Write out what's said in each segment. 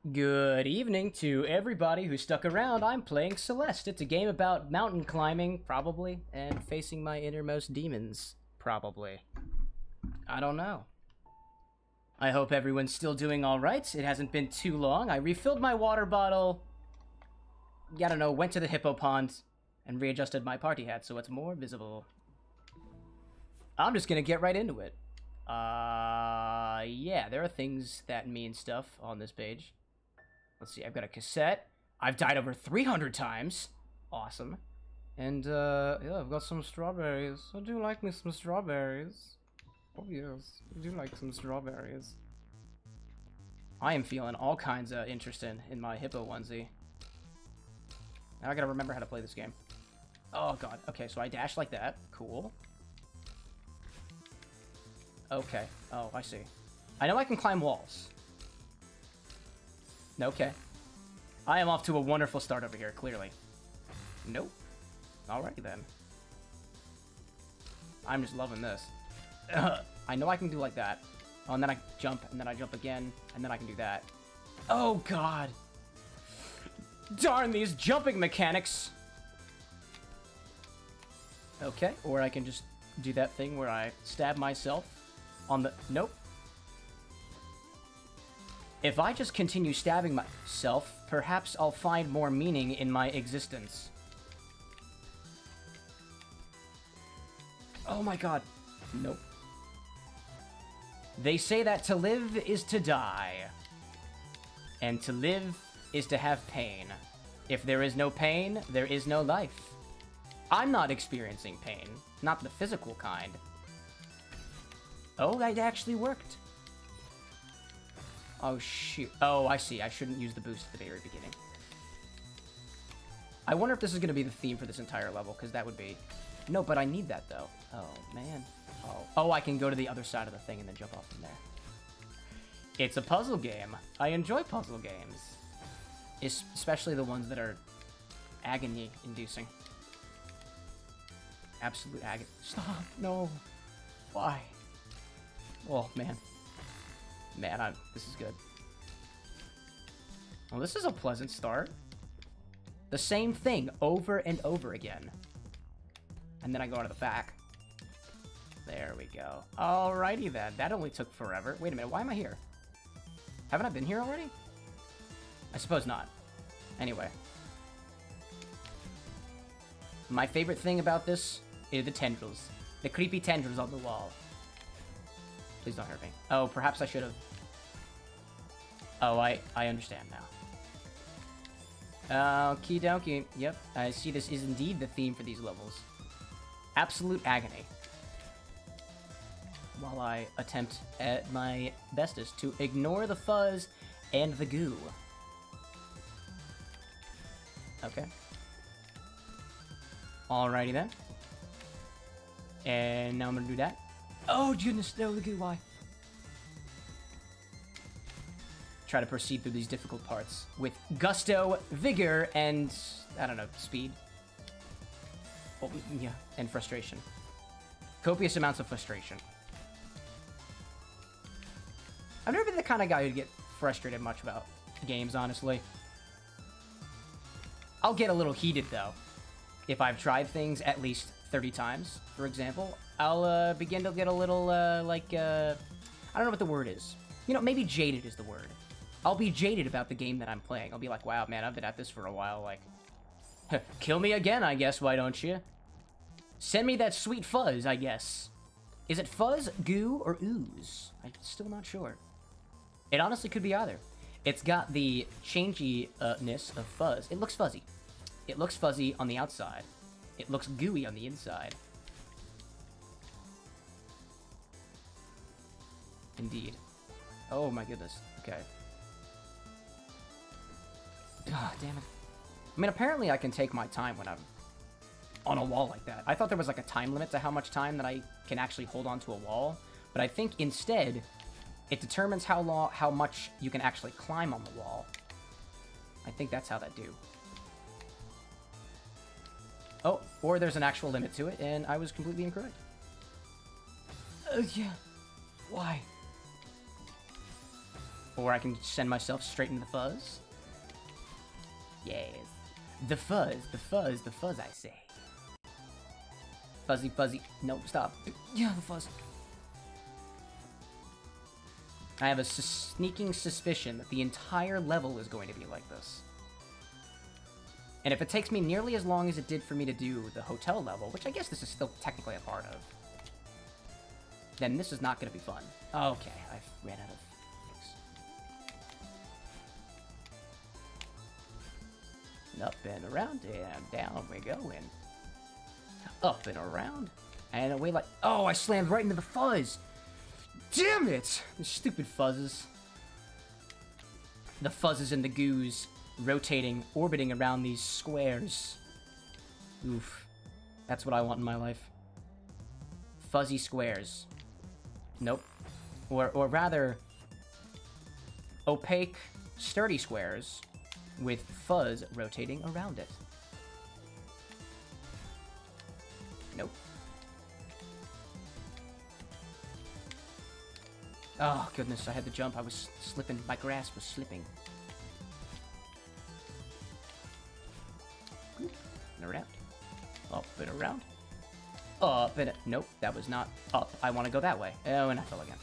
Good evening to everybody who stuck around. I'm playing Celeste. It's a game about mountain climbing, probably, and facing my innermost demons, probably. I don't know. I hope everyone's still doing alright. It hasn't been too long. I refilled my water bottle. I don't know, went to the hippo pond and readjusted my party hat so it's more visible. I'm just gonna get right into it. Uh, yeah, there are things that mean stuff on this page. Let's see, I've got a cassette. I've died over 300 times. Awesome. And, uh, yeah, I've got some strawberries. I do like me some strawberries. Oh, yes. I do like some strawberries. I am feeling all kinds of interesting in my hippo onesie. Now I gotta remember how to play this game. Oh, God. Okay, so I dash like that. Cool. Okay. Oh, I see. I know I can climb walls. Okay. I am off to a wonderful start over here, clearly. Nope. Alrighty then. I'm just loving this. I know I can do like that. Oh, and then I jump, and then I jump again, and then I can do that. Oh, God. Darn these jumping mechanics. Okay, or I can just do that thing where I stab myself on the... Nope. If I just continue stabbing myself, perhaps I'll find more meaning in my existence. Oh my god. Nope. They say that to live is to die. And to live is to have pain. If there is no pain, there is no life. I'm not experiencing pain. Not the physical kind. Oh, that actually worked. Oh, shoot. Oh, I see. I shouldn't use the boost at the very beginning. I wonder if this is going to be the theme for this entire level, because that would be... No, but I need that, though. Oh, man. Oh. oh, I can go to the other side of the thing and then jump off from there. It's a puzzle game. I enjoy puzzle games. Especially the ones that are agony-inducing. Absolute agony. Stop. No. Why? Oh, man. Man, I'm, this is good. Well, this is a pleasant start. The same thing over and over again. And then I go out of the back. There we go. Alrighty then. That only took forever. Wait a minute, why am I here? Haven't I been here already? I suppose not. Anyway. My favorite thing about this is the tendrils. The creepy tendrils on the wall. Please don't hurt me. Oh, perhaps I should have... Oh, I, I understand now. Okie dokie. Yep, I see this is indeed the theme for these levels. Absolute agony. While I attempt at my bestest to ignore the fuzz and the goo. Okay. Alrighty then. And now I'm gonna do that. Oh, goodness, no, look at why. Try to proceed through these difficult parts with gusto, vigor, and, I don't know, speed. Oh, yeah, and frustration. Copious amounts of frustration. I've never been the kind of guy who'd get frustrated much about games, honestly. I'll get a little heated, though, if I've tried things at least 30 times, for example. I'll uh, begin to get a little, uh, like, uh, I don't know what the word is. You know, maybe jaded is the word. I'll be jaded about the game that I'm playing. I'll be like, wow, man, I've been at this for a while. Like, kill me again, I guess, why don't you? Send me that sweet fuzz, I guess. Is it fuzz, goo, or ooze? I'm still not sure. It honestly could be either. It's got the changiness of fuzz. It looks fuzzy. It looks fuzzy on the outside. It looks gooey on the inside. Indeed. Oh my goodness. Okay. God damn it. I mean, apparently I can take my time when I'm on a wall like that. I thought there was like a time limit to how much time that I can actually hold onto a wall, but I think instead it determines how long, how much you can actually climb on the wall. I think that's how that do. Oh, or there's an actual limit to it, and I was completely incorrect. Uh, yeah. Why? Or I can send myself straight into the fuzz. Yes. The fuzz, the fuzz, the fuzz, I say. Fuzzy, fuzzy. No, stop. Yeah, the fuzz. I have a sneaking suspicion that the entire level is going to be like this. And if it takes me nearly as long as it did for me to do the hotel level, which I guess this is still technically a part of, then this is not going to be fun. Okay, I ran out of Up and around and down we go and up and around and away like oh I slammed right into the fuzz. Damn it! The stupid fuzzes. The fuzzes and the goos rotating, orbiting around these squares. Oof. That's what I want in my life. Fuzzy squares. Nope. Or, or rather, opaque, sturdy squares with fuzz rotating around it. Nope. Oh, goodness, I had to jump. I was slipping. My grass was slipping. Around. Up and around. Up and... Nope, that was not up. I want to go that way. Oh, and I fell again.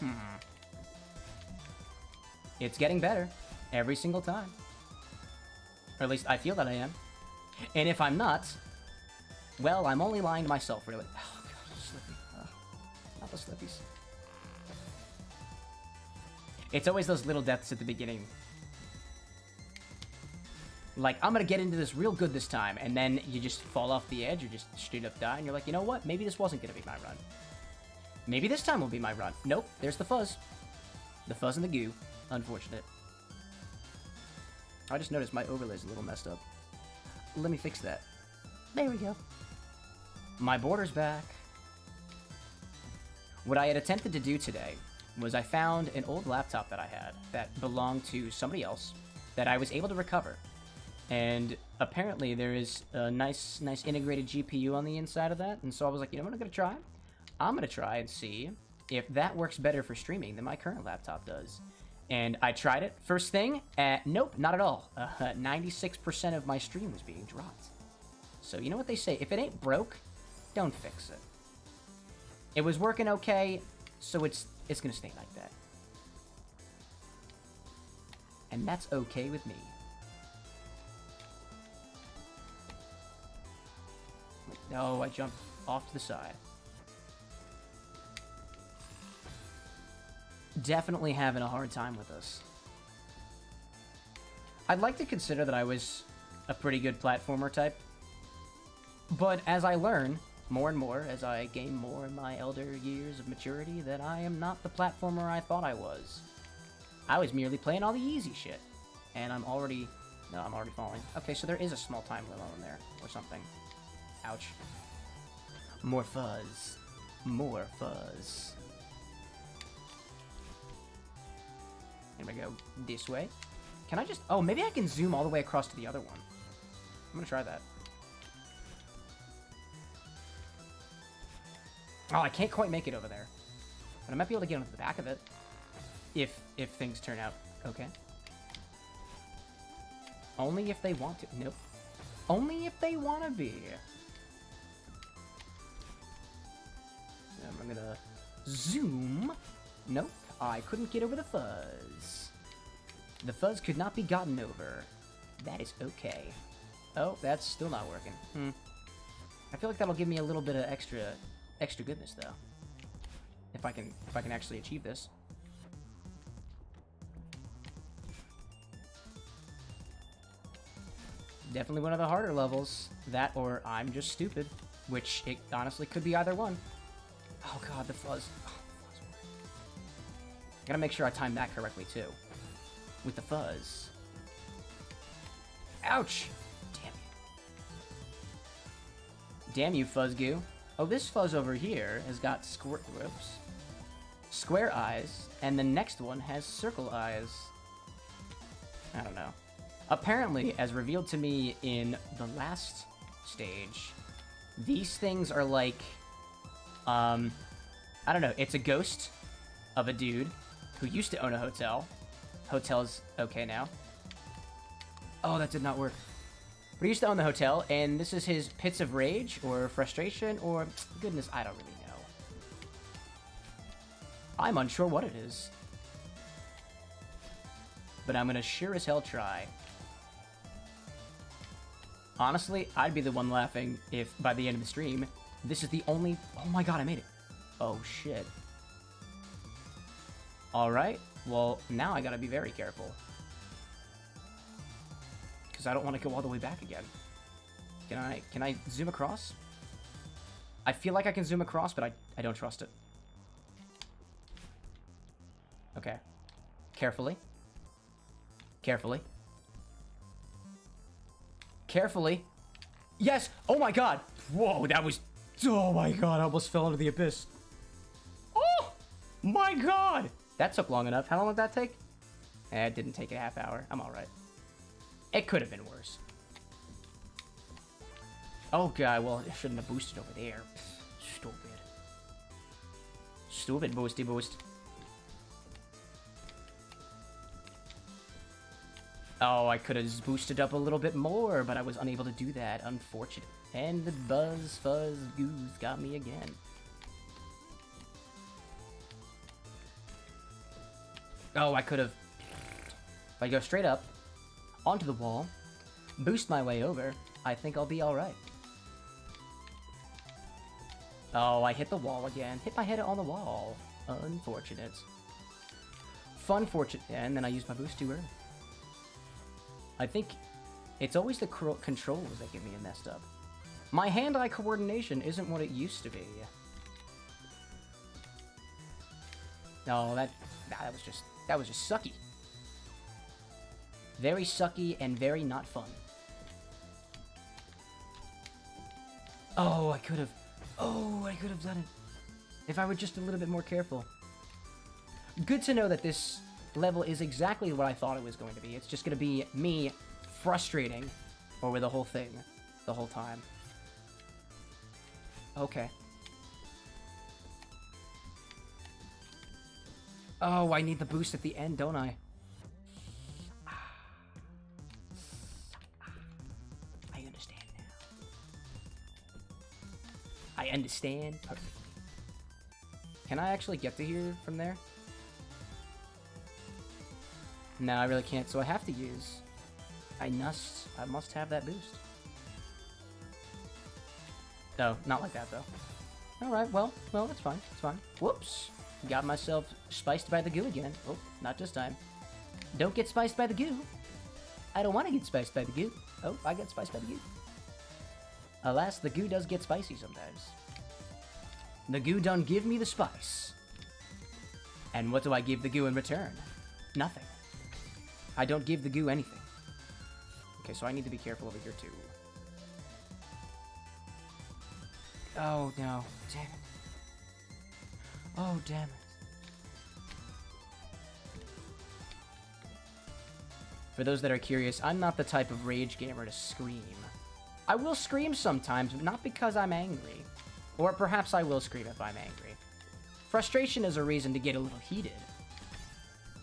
Hmm. It's getting better every single time. Or at least I feel that I am. And if I'm not, well, I'm only lying to myself, really. Oh, God, Slippy. Oh, not the Slippies. It's always those little deaths at the beginning. Like, I'm gonna get into this real good this time, and then you just fall off the edge, or just straight up die, and you're like, you know what? Maybe this wasn't gonna be my run. Maybe this time will be my run. Nope, there's the fuzz. The fuzz and the goo. Unfortunate. I just noticed my overlay's a little messed up. Let me fix that. There we go. My border's back. What I had attempted to do today was I found an old laptop that I had that belonged to somebody else that I was able to recover. And apparently there is a nice nice integrated GPU on the inside of that, and so I was like, you know what I'm gonna try? I'm gonna try and see if that works better for streaming than my current laptop does. And I tried it. First thing, uh, nope, not at all. 96% uh, of my stream was being dropped. So you know what they say, if it ain't broke, don't fix it. It was working okay, so it's it's gonna stay like that. And that's okay with me. No, I jumped off to the side. definitely having a hard time with this. I'd like to consider that I was a pretty good platformer type. But as I learn more and more, as I gain more in my elder years of maturity, that I am not the platformer I thought I was. I was merely playing all the easy shit. And I'm already... No, I'm already falling. Okay, so there is a small time limit in there, or something. Ouch. More fuzz. More fuzz. Here we go this way. Can I just... Oh, maybe I can zoom all the way across to the other one. I'm gonna try that. Oh, I can't quite make it over there. But I might be able to get onto the back of it. If, if things turn out okay. Only if they want to. Nope. Only if they want to be. I'm gonna zoom. Nope. I couldn't get over the fuzz. The fuzz could not be gotten over. That is okay. Oh, that's still not working. Hmm. I feel like that'll give me a little bit of extra extra goodness though. If I can if I can actually achieve this. Definitely one of the harder levels. That or I'm just stupid. Which it honestly could be either one. Oh god, the fuzz. Oh, I gotta make sure I time that correctly, too. With the fuzz. Ouch! Damn you. Damn you, Fuzzgoo. Oh, this fuzz over here has got squirt Whoops. Square eyes, and the next one has circle eyes. I don't know. Apparently, as revealed to me in the last stage, these things are like... Um... I don't know, it's a ghost of a dude who used to own a hotel. Hotel's okay now. Oh, that did not work. But he used to own the hotel, and this is his pits of rage, or frustration, or... Goodness, I don't really know. I'm unsure what it is. But I'm gonna sure as hell try. Honestly, I'd be the one laughing if, by the end of the stream, this is the only... Oh my god, I made it. Oh, shit. Alright, well, now I gotta be very careful. Because I don't want to go all the way back again. Can I, can I zoom across? I feel like I can zoom across, but I, I don't trust it. Okay. Carefully. Carefully. Carefully. Yes! Oh my god! Whoa, that was... Oh my god, I almost fell into the abyss. Oh! My god! That took long enough. How long did that take? Eh, it didn't take a half hour. I'm alright. It could have been worse. Oh god, well, I shouldn't have boosted over there. Stupid. Stupid boosty boost. Oh, I could have boosted up a little bit more, but I was unable to do that. Unfortunate. And the Buzz Fuzz Goose got me again. Oh, I could have... If I go straight up, onto the wall, boost my way over, I think I'll be alright. Oh, I hit the wall again. Hit my head on the wall. Unfortunate. Fun fortune. And then I used my boost too early. I think it's always the controls that get me a messed up. My hand-eye coordination isn't what it used to be. No, that nah, that was just that was just sucky. Very sucky and very not fun. Oh, I could have. Oh, I could have done it. If I were just a little bit more careful. Good to know that this level is exactly what I thought it was going to be. It's just going to be me frustrating over the whole thing the whole time. Okay. Oh, I need the boost at the end, don't I? I understand now. I understand perfectly. Can I actually get to here from there? No, I really can't, so I have to use... I must... I must have that boost. No, not like that, though. Alright, well, well, that's fine, it's fine. Whoops! Got myself spiced by the goo again. Oh, not this time. Don't get spiced by the goo. I don't want to get spiced by the goo. Oh, I got spiced by the goo. Alas, the goo does get spicy sometimes. The goo done give me the spice. And what do I give the goo in return? Nothing. I don't give the goo anything. Okay, so I need to be careful over here too. Oh, no. Damn it. Oh, damn it. For those that are curious, I'm not the type of rage gamer to scream. I will scream sometimes, but not because I'm angry. Or perhaps I will scream if I'm angry. Frustration is a reason to get a little heated.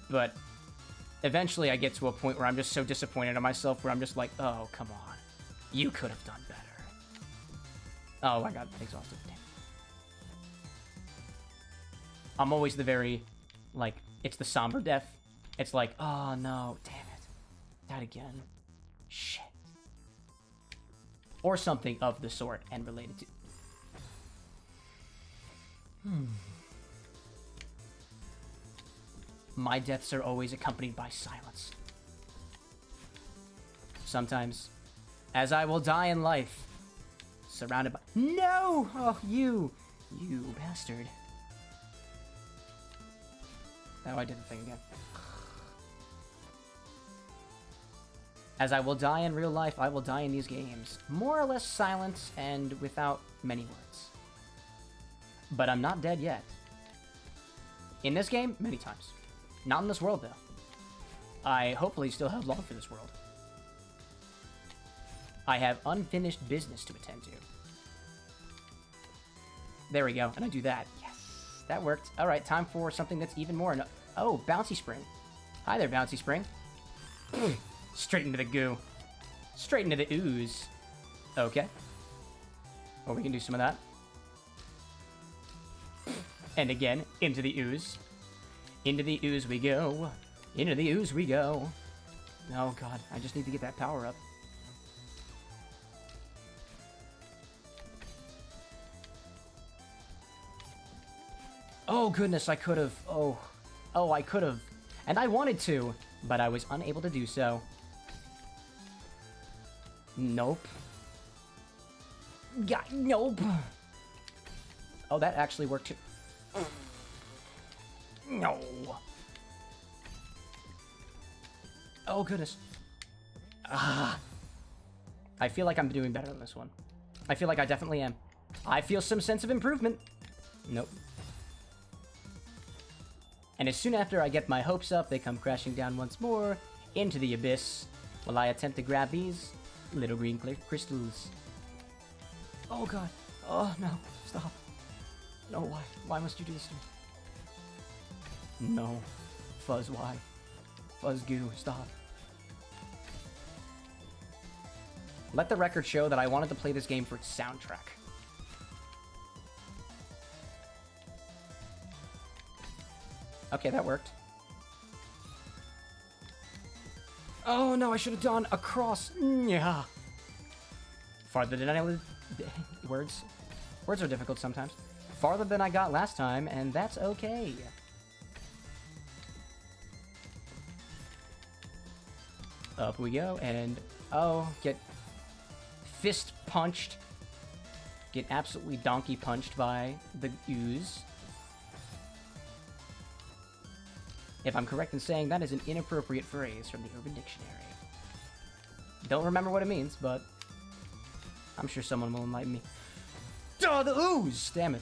But eventually I get to a point where I'm just so disappointed in myself where I'm just like, oh, come on. You could have done. Oh, I got exhausted. Damn. I'm always the very, like, it's the somber death. It's like, oh no, damn it. That again. Shit. Or something of the sort and related to. Hmm. My deaths are always accompanied by silence. Sometimes, as I will die in life, surrounded by- No! Oh, you! You bastard. Oh, I did the thing again. As I will die in real life, I will die in these games. More or less silent and without many words. But I'm not dead yet. In this game, many times. Not in this world, though. I hopefully still have long for this world. I have unfinished business to attend to. There we go, and I do that. Yes, that worked. All right, time for something that's even more... Oh, Bouncy Spring. Hi there, Bouncy Spring. Straight into the goo. Straight into the ooze. Okay. Or we can do some of that. And again, into the ooze. Into the ooze we go. Into the ooze we go. Oh god, I just need to get that power up. Oh goodness, I could have. Oh. Oh, I could have. And I wanted to, but I was unable to do so. Nope. Yeah, nope. Oh, that actually worked too. No. Oh, goodness. Ah. I feel like I'm doing better on this one. I feel like I definitely am. I feel some sense of improvement. Nope. And as soon after I get my hopes up, they come crashing down once more into the abyss while I attempt to grab these little green crystals. Oh god. Oh no. Stop. No, why? Why must you do this to me? No. Fuzz, why? Fuzz goo, stop. Let the record show that I wanted to play this game for its soundtrack. Okay, that worked. Oh no, I should have done across. Yeah. Farther than I was. Words. Words are difficult sometimes. Farther than I got last time, and that's okay. Up we go, and oh, get fist punched. Get absolutely donkey punched by the ooze. If I'm correct in saying that is an inappropriate phrase from the Urban Dictionary. Don't remember what it means, but I'm sure someone will enlighten me. Oh, the ooze! Damn it.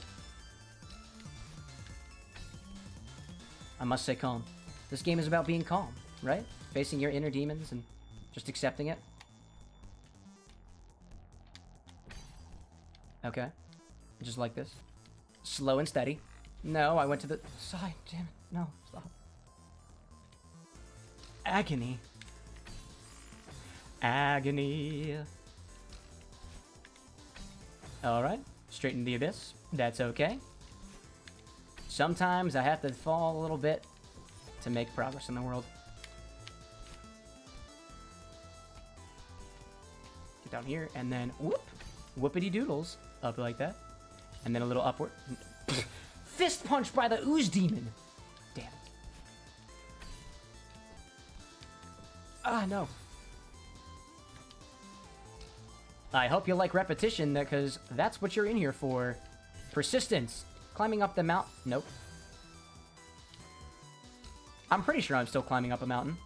I must say calm. This game is about being calm, right? Facing your inner demons and just accepting it. Okay. Just like this. Slow and steady. No, I went to the side. Damn it. No. Agony. Agony. Alright, straight into the abyss. That's okay. Sometimes I have to fall a little bit to make progress in the world. Get down here, and then whoop, whoopity doodles, up like that. And then a little upward. Fist punch by the ooze demon. Ah, no. I hope you like repetition, because that's what you're in here for. Persistence. Climbing up the mount. Nope. I'm pretty sure I'm still climbing up a mountain.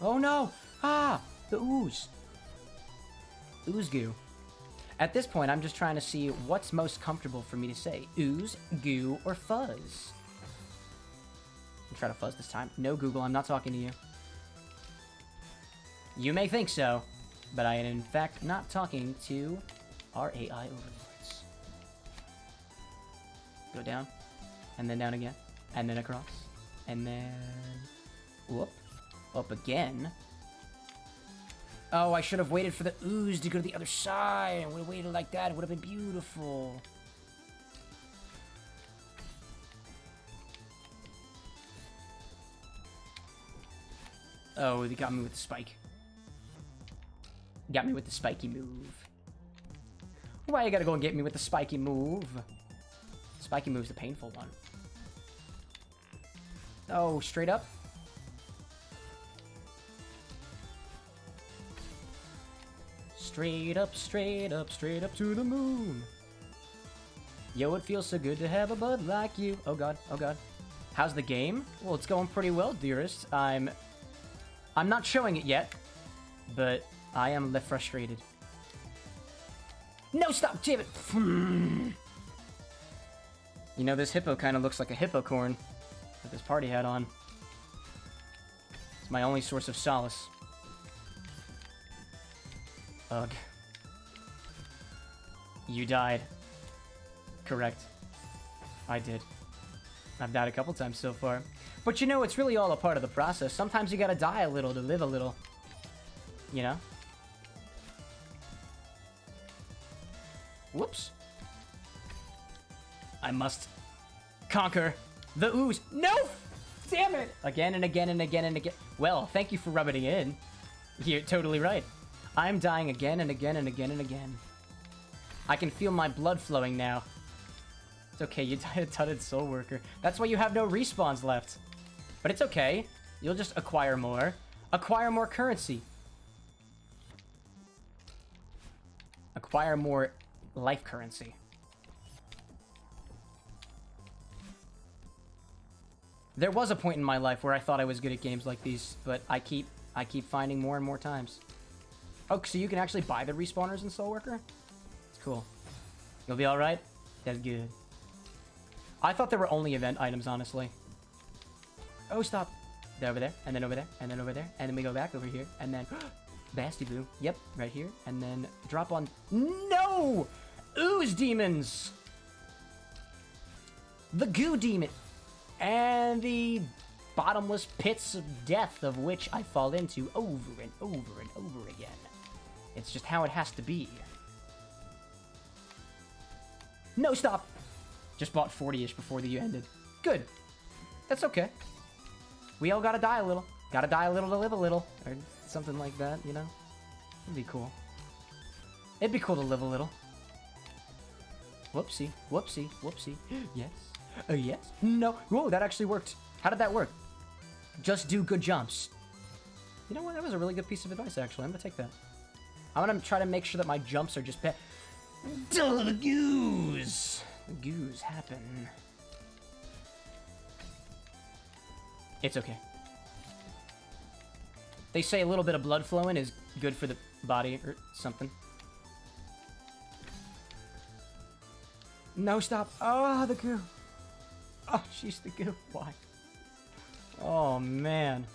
Oh no! Ah! The ooze. Ooze goo. At this point, I'm just trying to see what's most comfortable for me to say. Ooze, goo, or fuzz try to fuzz this time. No, Google, I'm not talking to you. You may think so, but I am in fact not talking to our AI overlords. Go down, and then down again, and then across, and then... Whoop. Up again. Oh, I should have waited for the ooze to go to the other side. I would have waited like that. It would have been beautiful. Oh, they got me with the spike. Got me with the spiky move. Why you gotta go and get me with the spiky move? Spiky move's the painful one. Oh, straight up? Straight up, straight up, straight up to the moon. Yo, it feels so good to have a bud like you. Oh god, oh god. How's the game? Well, it's going pretty well, dearest. I'm I'm not showing it yet, but I am left frustrated. No, stop, damn it! You know, this hippo kind of looks like a hippocorn with his party hat on. It's my only source of solace. Ugh. You died. Correct. I did. I've died a couple times so far. But you know, it's really all a part of the process. Sometimes you gotta die a little to live a little. You know? Whoops. I must conquer the ooze. No! Damn it! Again and again and again and again. Well, thank you for rubbing it in. You're totally right. I'm dying again and again and again and again. I can feel my blood flowing now. It's okay, you died a tudded soul worker. That's why you have no respawns left. But it's okay. You'll just acquire more. Acquire more currency. Acquire more life currency. There was a point in my life where I thought I was good at games like these, but I keep I keep finding more and more times. Oh, so you can actually buy the respawners in Soul Worker? It's cool. You'll be alright? That's good. I thought there were only event items, honestly. Oh, stop. They're over there, and then over there, and then over there, and then we go back over here, and then... Basti Blue. Yep, right here. And then drop on... No! Ooze demons! The goo demon! And the bottomless pits of death of which I fall into over and over and over again. It's just how it has to be. No, stop! Just bought 40-ish before the year ended. Good. That's okay. We all gotta die a little. Gotta die a little to live a little. Or something like that, you know? It'd be cool. It'd be cool to live a little. Whoopsie. Whoopsie. Whoopsie. yes. Uh, yes. No. Whoa, that actually worked. How did that work? Just do good jumps. You know what? That was a really good piece of advice, actually. I'm gonna take that. I'm gonna try to make sure that my jumps are just pe- Duh, the goose! The goose happen. It's okay. They say a little bit of blood flowing is good for the body or something. No, stop. Oh, the goo. Oh, she's the goo. Why? Oh, man.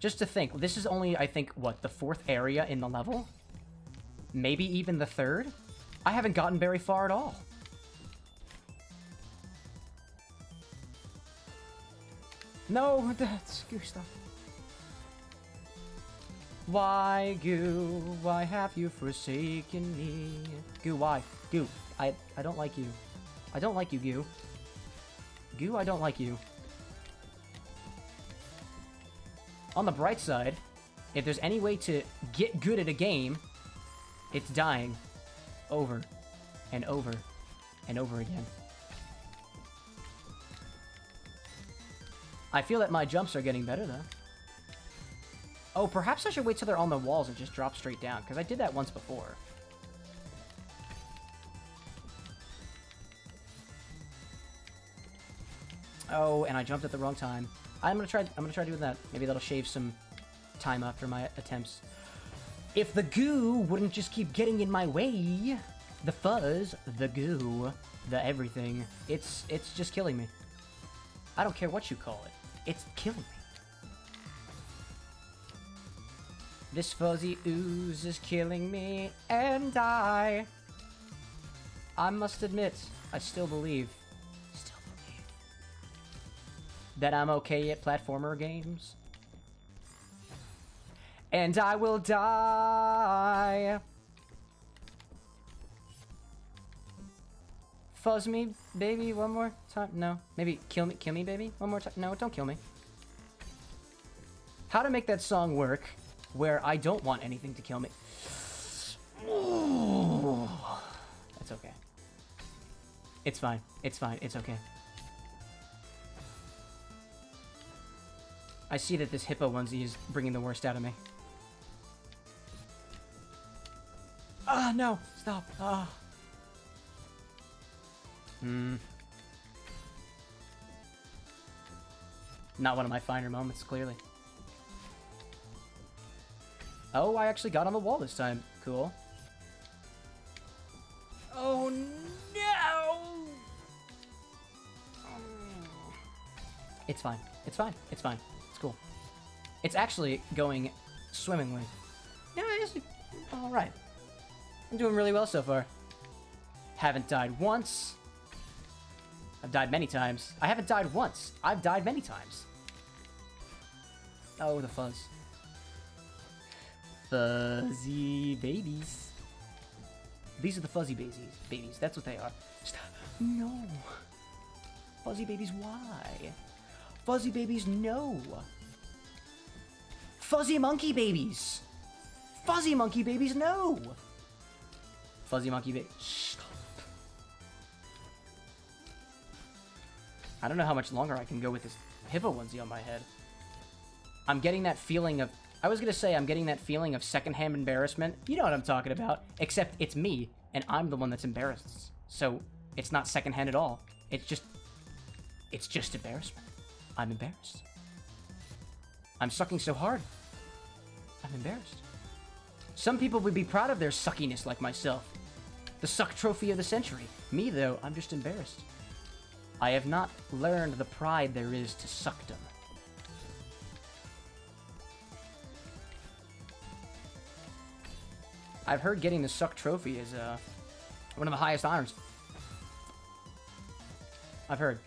Just to think, this is only, I think, what, the fourth area in the level? Maybe even the third? I haven't gotten very far at all. No, that's goo stuff. Why, Goo? Why have you forsaken me? Goo, why? Goo, I, I don't like you. I don't like you, Goo. Goo, I don't like you. On the bright side, if there's any way to get good at a game, it's dying over and over and over again. I feel that my jumps are getting better, though. Oh, perhaps I should wait till they're on the walls and just drop straight down, because I did that once before. Oh, and I jumped at the wrong time. I'm gonna try. I'm gonna try doing that. Maybe that'll shave some time after my attempts. If the goo wouldn't just keep getting in my way, the fuzz, the goo, the everything, it's it's just killing me. I don't care what you call it. It's killing me. This fuzzy ooze is killing me, and I... I must admit, I still believe, still believe, that I'm okay at platformer games. And I will die. Fuzz me, baby, one more time. No, maybe kill me, kill me, baby, one more time. No, don't kill me. How to make that song work where I don't want anything to kill me. That's okay. It's fine. It's fine. It's okay. I see that this hippo onesie is bringing the worst out of me. Ah, no! Stop! Ah. Hmm. Not one of my finer moments, clearly. Oh, I actually got on the wall this time. Cool. Oh, no! It's fine. It's fine. It's fine. It's cool. It's actually going swimmingly. Yeah, it's all right. I'm doing really well so far. Haven't died once. I've died many times. I haven't died once. I've died many times. Oh, the fuzz. Fuzzy babies. These are the fuzzy babies. Babies. That's what they are. Stop. No. Fuzzy babies, why? Fuzzy babies, no. Fuzzy monkey babies. Fuzzy monkey babies, no. Fuzzy monkey. Stop. I don't know how much longer I can go with this hippo onesie on my head. I'm getting that feeling of... I was going to say I'm getting that feeling of secondhand embarrassment. You know what I'm talking about. Except it's me, and I'm the one that's embarrassed. So, it's not secondhand at all. It's just... It's just embarrassment. I'm embarrassed. I'm sucking so hard. I'm embarrassed. Some people would be proud of their suckiness like myself. The suck trophy of the century. Me, though, I'm just embarrassed. I have not learned the pride there is to suckdom. I've heard getting the suck trophy is uh, one of the highest honors. I've heard.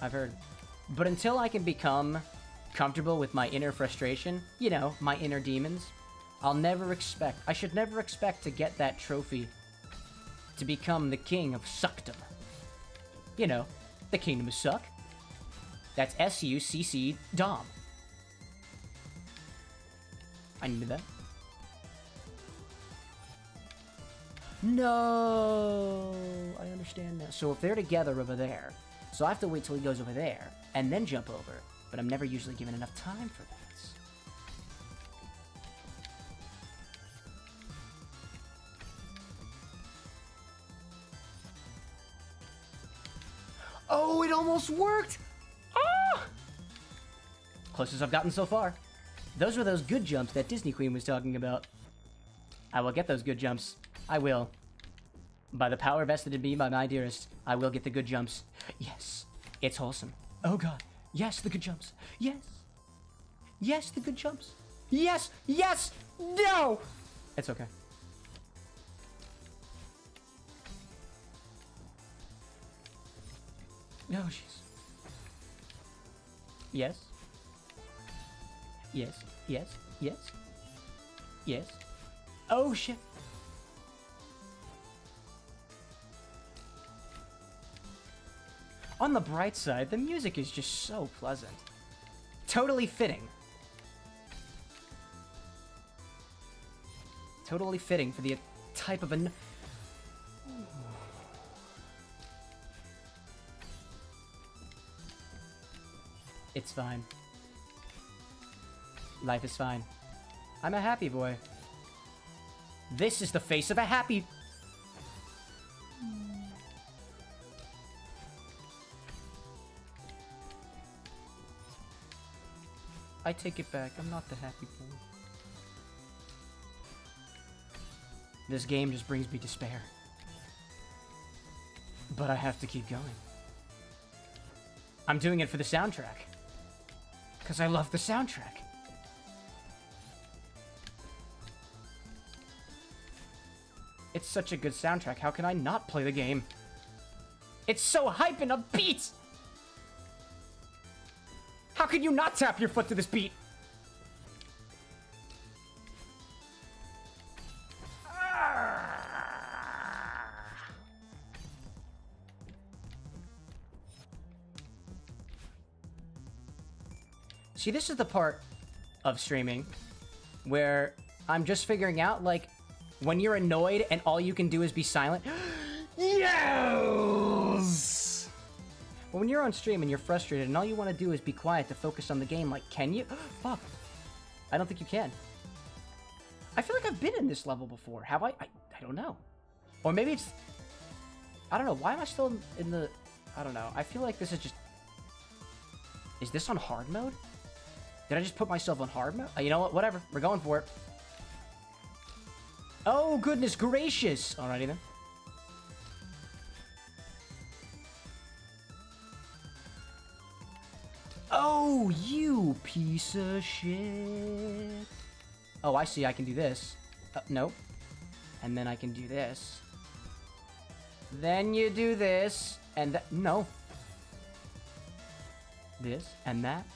I've heard. But until I can become comfortable with my inner frustration, you know, my inner demons, I'll never expect, I should never expect to get that trophy to become the king of suckdom. You know, the kingdom of suck. That's S-U-C-C Dom. I needed that. No, I understand that. So if they're together over there, so I have to wait till he goes over there and then jump over. But I'm never usually given enough time for that. Oh, it almost worked! Ah! Closest I've gotten so far. Those were those good jumps that Disney Queen was talking about. I will get those good jumps. I will. By the power vested in me by my dearest, I will get the good jumps. Yes, it's wholesome. Oh god. Yes, the good jumps. Yes. Yes, the good jumps. Yes, yes, no! It's okay. No, oh, jeez. Yes. Yes, yes, yes. Yes. Oh, shit. On the bright side, the music is just so pleasant. Totally fitting. Totally fitting for the type of an It's fine. Life is fine. I'm a happy boy. This is the face of a happy... I take it back. I'm not the happy boy. This game just brings me despair. But I have to keep going. I'm doing it for the soundtrack. Because I love the soundtrack. It's such a good soundtrack. How can I not play the game? It's so hype and upbeat! How can you not tap your foot to this beat? See, this is the part of streaming where I'm just figuring out, like, when you're annoyed and all you can do is be silent. yes! But when you're on stream and you're frustrated and all you want to do is be quiet to focus on the game, like, can you? Fuck. I don't think you can. I feel like I've been in this level before. Have I? I, I don't know. Or maybe it's... I don't know. Why am I still in the... I don't know. I feel like this is just... Is this on hard mode? Did I just put myself on hard mode? Uh, you know what? Whatever. We're going for it. Oh, goodness gracious. Alrighty then. Oh, you piece of shit. Oh, I see. I can do this. Uh, nope. And then I can do this. Then you do this. And that. No. This and that.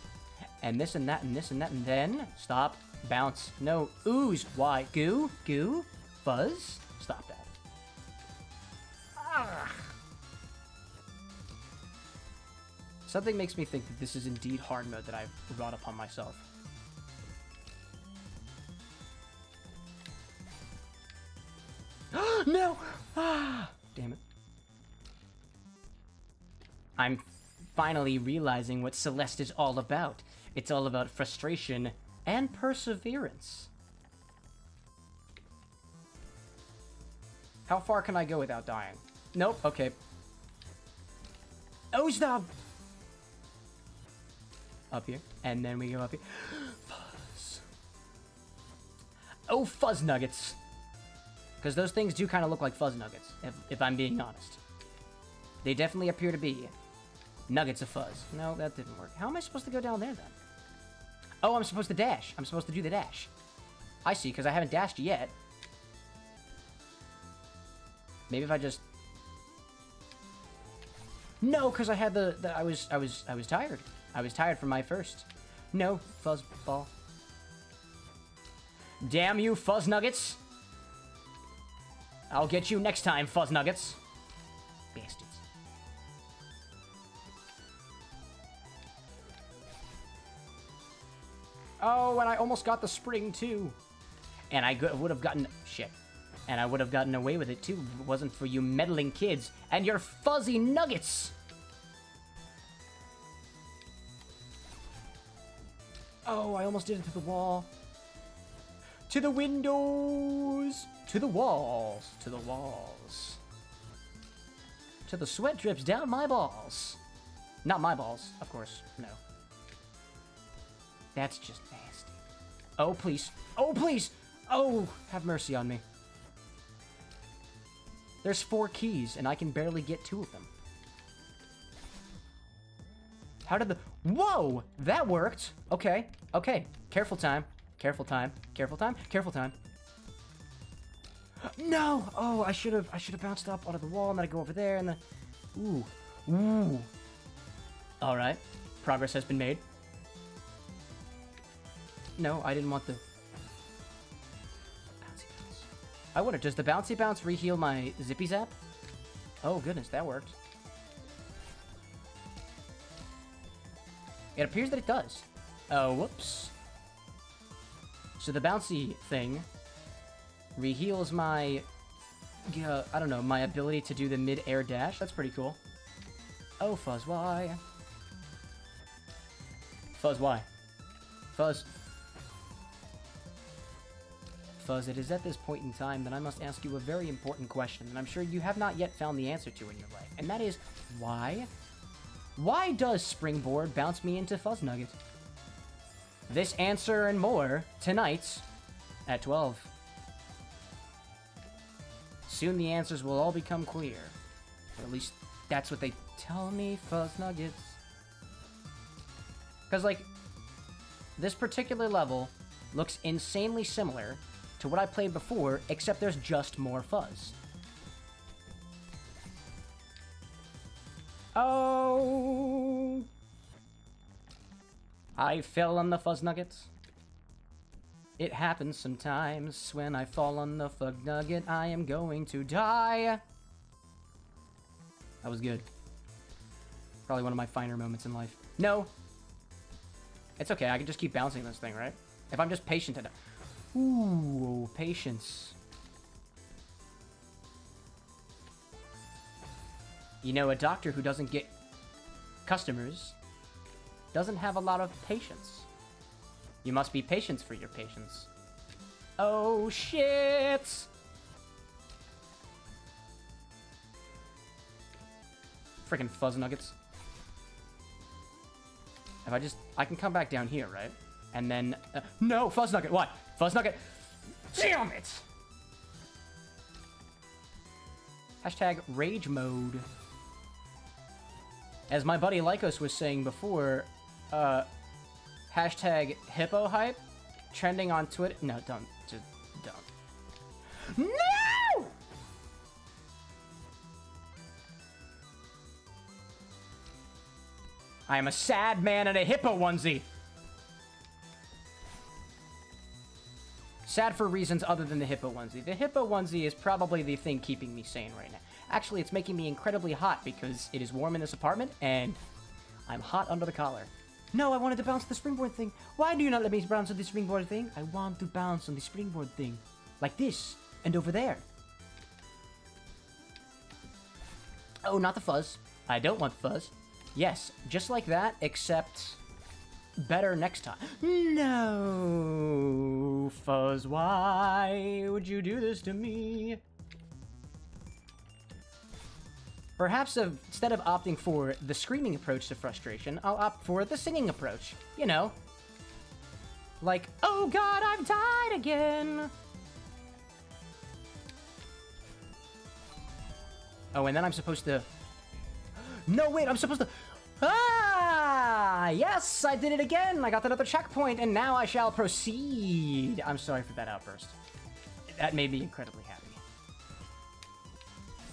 And this and that and this and that. And then. Stop. Bounce. No. Ooze. Why? Goo? Goo? Fuzz? Stop that. Ah. Something makes me think that this is indeed hard mode that I've brought upon myself. no! Ah! Damn it. I'm finally realizing what Celeste is all about. It's all about frustration and perseverance. How far can I go without dying? Nope, okay. Oh, stop! Up here, and then we go up here. Fuzz. Oh, fuzz nuggets. Because those things do kind of look like fuzz nuggets, if, if I'm being honest. They definitely appear to be nuggets of fuzz. No, that didn't work. How am I supposed to go down there, then? Oh, I'm supposed to dash. I'm supposed to do the dash. I see, because I haven't dashed yet. Maybe if I just... No, because I had the, the... I was... I was... I was tired. I was tired from my first. No, fuzzball. Damn you, fuzz nuggets! I'll get you next time, fuzz nuggets. Bastards. Oh, and I almost got the spring, too. And I would have gotten... Shit. And I would have gotten away with it, too, if it wasn't for you meddling kids and your fuzzy nuggets! Oh, I almost did it to the wall. To the windows! To the walls! To the walls. To the sweat drips down my balls. Not my balls, of course, no. That's just. Oh, please. Oh, please! Oh, have mercy on me. There's four keys, and I can barely get two of them. How did the... Whoa! That worked! Okay, okay. Careful time. Careful time. Careful time. Careful time. No! Oh, I should have I should have bounced up onto the wall and then I go over there and then... Ooh. Ooh. Alright. Progress has been made. No, I didn't want the... Bouncy bounce. I wonder, does the bouncy bounce reheal my zippy zap? Oh goodness, that worked. It appears that it does. Oh, whoops. So the bouncy thing reheals my, uh, I don't know, my ability to do the mid-air dash. That's pretty cool. Oh, Fuzz, why? Fuzz, why? Fuzz. Fuzz, it is at this point in time that I must ask you a very important question, and I'm sure you have not yet found the answer to in your life. And that is, why why does Springboard bounce me into Fuzz Nugget? This answer and more tonight at 12. Soon the answers will all become clear. Or at least that's what they tell me, Fuzz Nuggets. Because, like, this particular level looks insanely similar to what I played before, except there's just more fuzz. Oh! I fell on the fuzz nuggets. It happens sometimes when I fall on the fuzz nugget. I am going to die. That was good. Probably one of my finer moments in life. No. It's okay. I can just keep bouncing this thing, right? If I'm just patient enough. Ooh, patience. You know, a doctor who doesn't get customers doesn't have a lot of patience. You must be patient for your patients. Oh, shit! Freaking fuzz nuggets. If I just... I can come back down here, right? And then... Uh, no! Fuzz nugget! What? Fuzz nugget! Damn it! Hashtag rage mode. As my buddy Lycos was saying before, uh, hashtag hippo hype. trending on Twitter. No, don't. Just don't. No! I am a sad man in a hippo onesie. Sad for reasons other than the hippo onesie. The hippo onesie is probably the thing keeping me sane right now. Actually, it's making me incredibly hot because it is warm in this apartment and I'm hot under the collar. No, I wanted to bounce the springboard thing. Why do you not let me bounce on the springboard thing? I want to bounce on the springboard thing. Like this. And over there. Oh, not the fuzz. I don't want the fuzz. Yes, just like that, except better next time. No, Fuzz, why would you do this to me? Perhaps uh, instead of opting for the screaming approach to frustration, I'll opt for the singing approach. You know. Like, oh god, I've died again! Oh, and then I'm supposed to... No, wait, I'm supposed to... Ah! Yes, I did it again! I got another checkpoint, and now I shall proceed! I'm sorry for that outburst. That made me incredibly happy.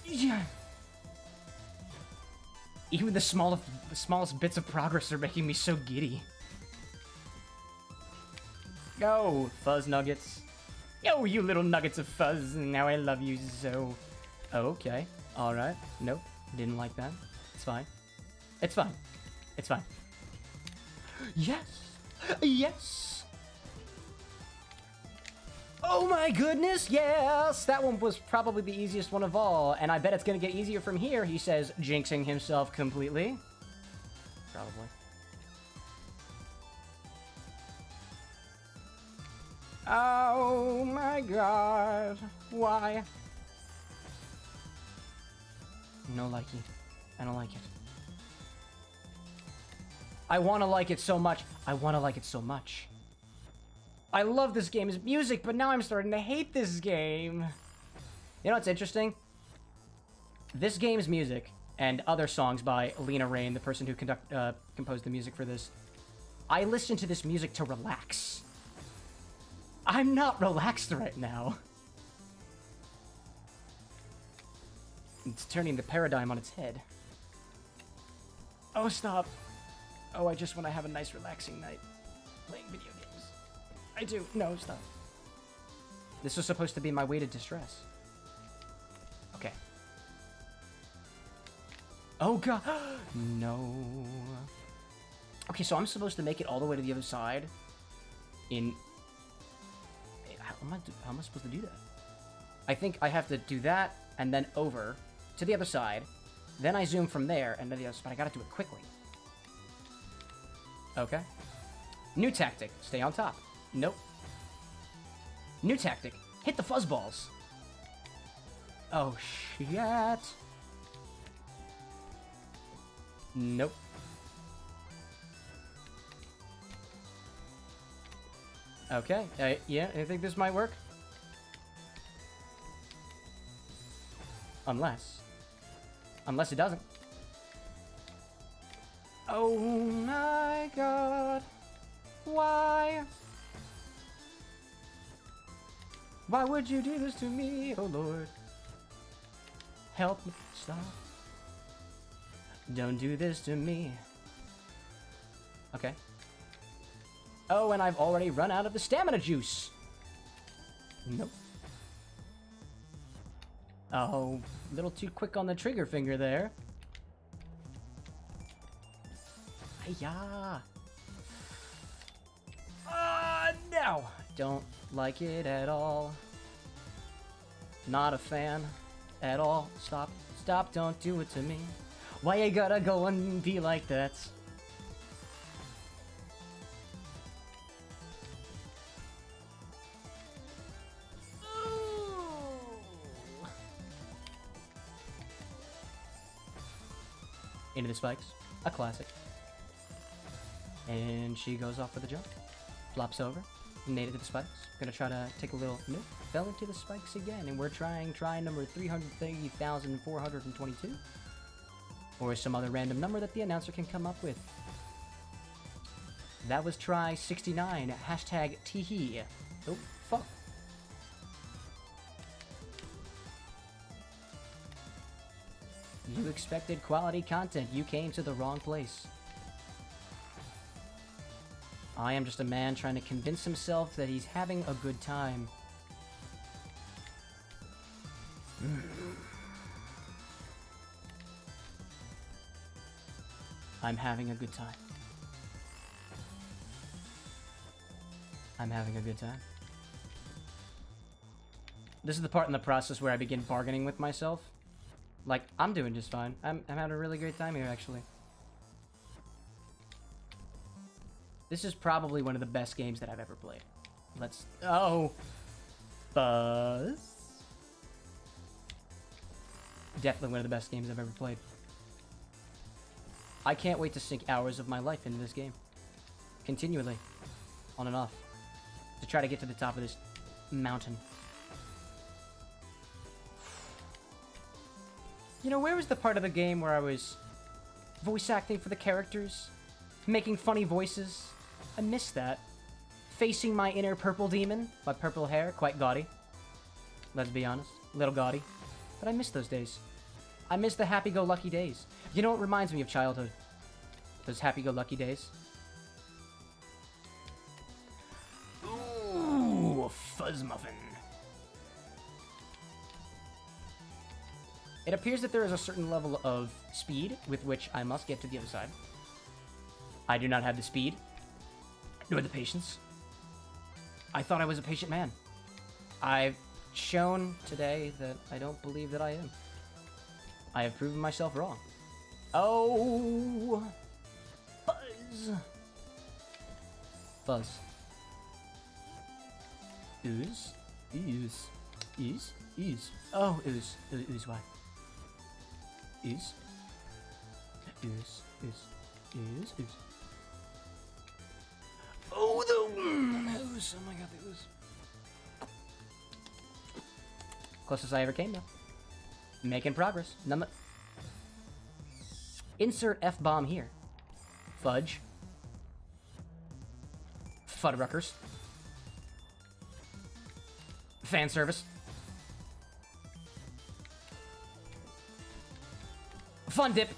Yeah. Even the smallest, the smallest bits of progress are making me so giddy. Go, fuzz nuggets. Yo, you little nuggets of fuzz, now I love you so. Okay, alright. Nope, didn't like that. It's fine. It's fine. It's fine. Yes! Yes! Oh my goodness, yes! That one was probably the easiest one of all, and I bet it's gonna get easier from here, he says, jinxing himself completely. Probably. Oh my god. Why? No likey. I don't like it. I want to like it so much. I want to like it so much. I love this game's music, but now I'm starting to hate this game. You know what's interesting? This game's music and other songs by Lena Raine, the person who conduct, uh, composed the music for this, I listen to this music to relax. I'm not relaxed right now. It's turning the paradigm on its head. Oh, stop. Oh, I just want to have a nice relaxing night playing video games. I do. No, stop. This was supposed to be my way to distress. Okay. Oh god. no. Okay, so I'm supposed to make it all the way to the other side in... How am I, how am I supposed to do that? I think I have to do that and then over to the other side. Then I zoom from there and then the other side. I gotta do it quickly. Okay. New tactic. Stay on top. Nope. New tactic. Hit the fuzzballs. Oh, shit. Nope. Okay. Uh, yeah, I think this might work. Unless. Unless it doesn't. Oh my god. Why? Why would you do this to me, oh lord? Help me stop. Don't do this to me. Okay. Oh, and I've already run out of the stamina juice. Nope. Oh, a little too quick on the trigger finger there. Yeah. Uh, no. Don't like it at all. Not a fan at all. Stop. Stop. Don't do it to me. Why you gotta go and be like that? Into the spikes. A classic. And she goes off with a jump. Flops over. Made it to the spikes. Gonna try to take a little... Nope. Fell into the spikes again. And we're trying try number 330,422. Or some other random number that the announcer can come up with. That was try 69. Hashtag teehee. Oh, fuck. You expected quality content. You came to the wrong place. I am just a man trying to convince himself that he's having a good time. Hmm. I'm having a good time. I'm having a good time. This is the part in the process where I begin bargaining with myself. Like, I'm doing just fine. I'm, I'm having a really great time here, actually. This is probably one of the best games that I've ever played. Let's... Oh! Buzz? Definitely one of the best games I've ever played. I can't wait to sink hours of my life into this game. Continually. On and off. To try to get to the top of this mountain. You know, where was the part of the game where I was voice acting for the characters? Making funny voices? I missed that. Facing my inner purple demon, my purple hair, quite gaudy. Let's be honest, a little gaudy. But I miss those days. I miss the happy-go-lucky days. You know what reminds me of childhood? Those happy-go-lucky days. Ooh, fuzz muffin. It appears that there is a certain level of speed with which I must get to the other side. I do not have the speed, nor the patience. I thought I was a patient man. I've shown today that I don't believe that I am. I have proven myself wrong. Oh! Buzz! Buzz. Ooze? Ooze. Oh, ooze? Ooze. Oh. Ooze, ooze why? Ooze? Ooze. Ooze. Ooze. Ooze. Oh, the ooze! Oh my god, the ooze. Closest I ever came, though. Making progress. Number. Insert F bomb here. Fudge. Fuddruckers. Fan service. Fun dip.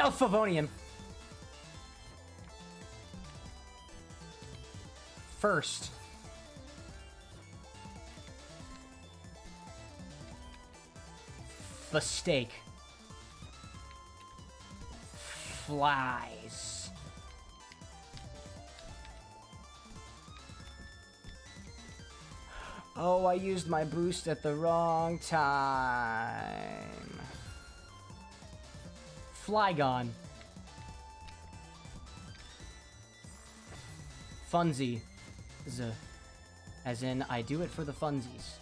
Yo, Favonian. First. The steak. Flies. Oh, I used my boost at the wrong time. Flygon. Funzy. As in, I do it for the funsies.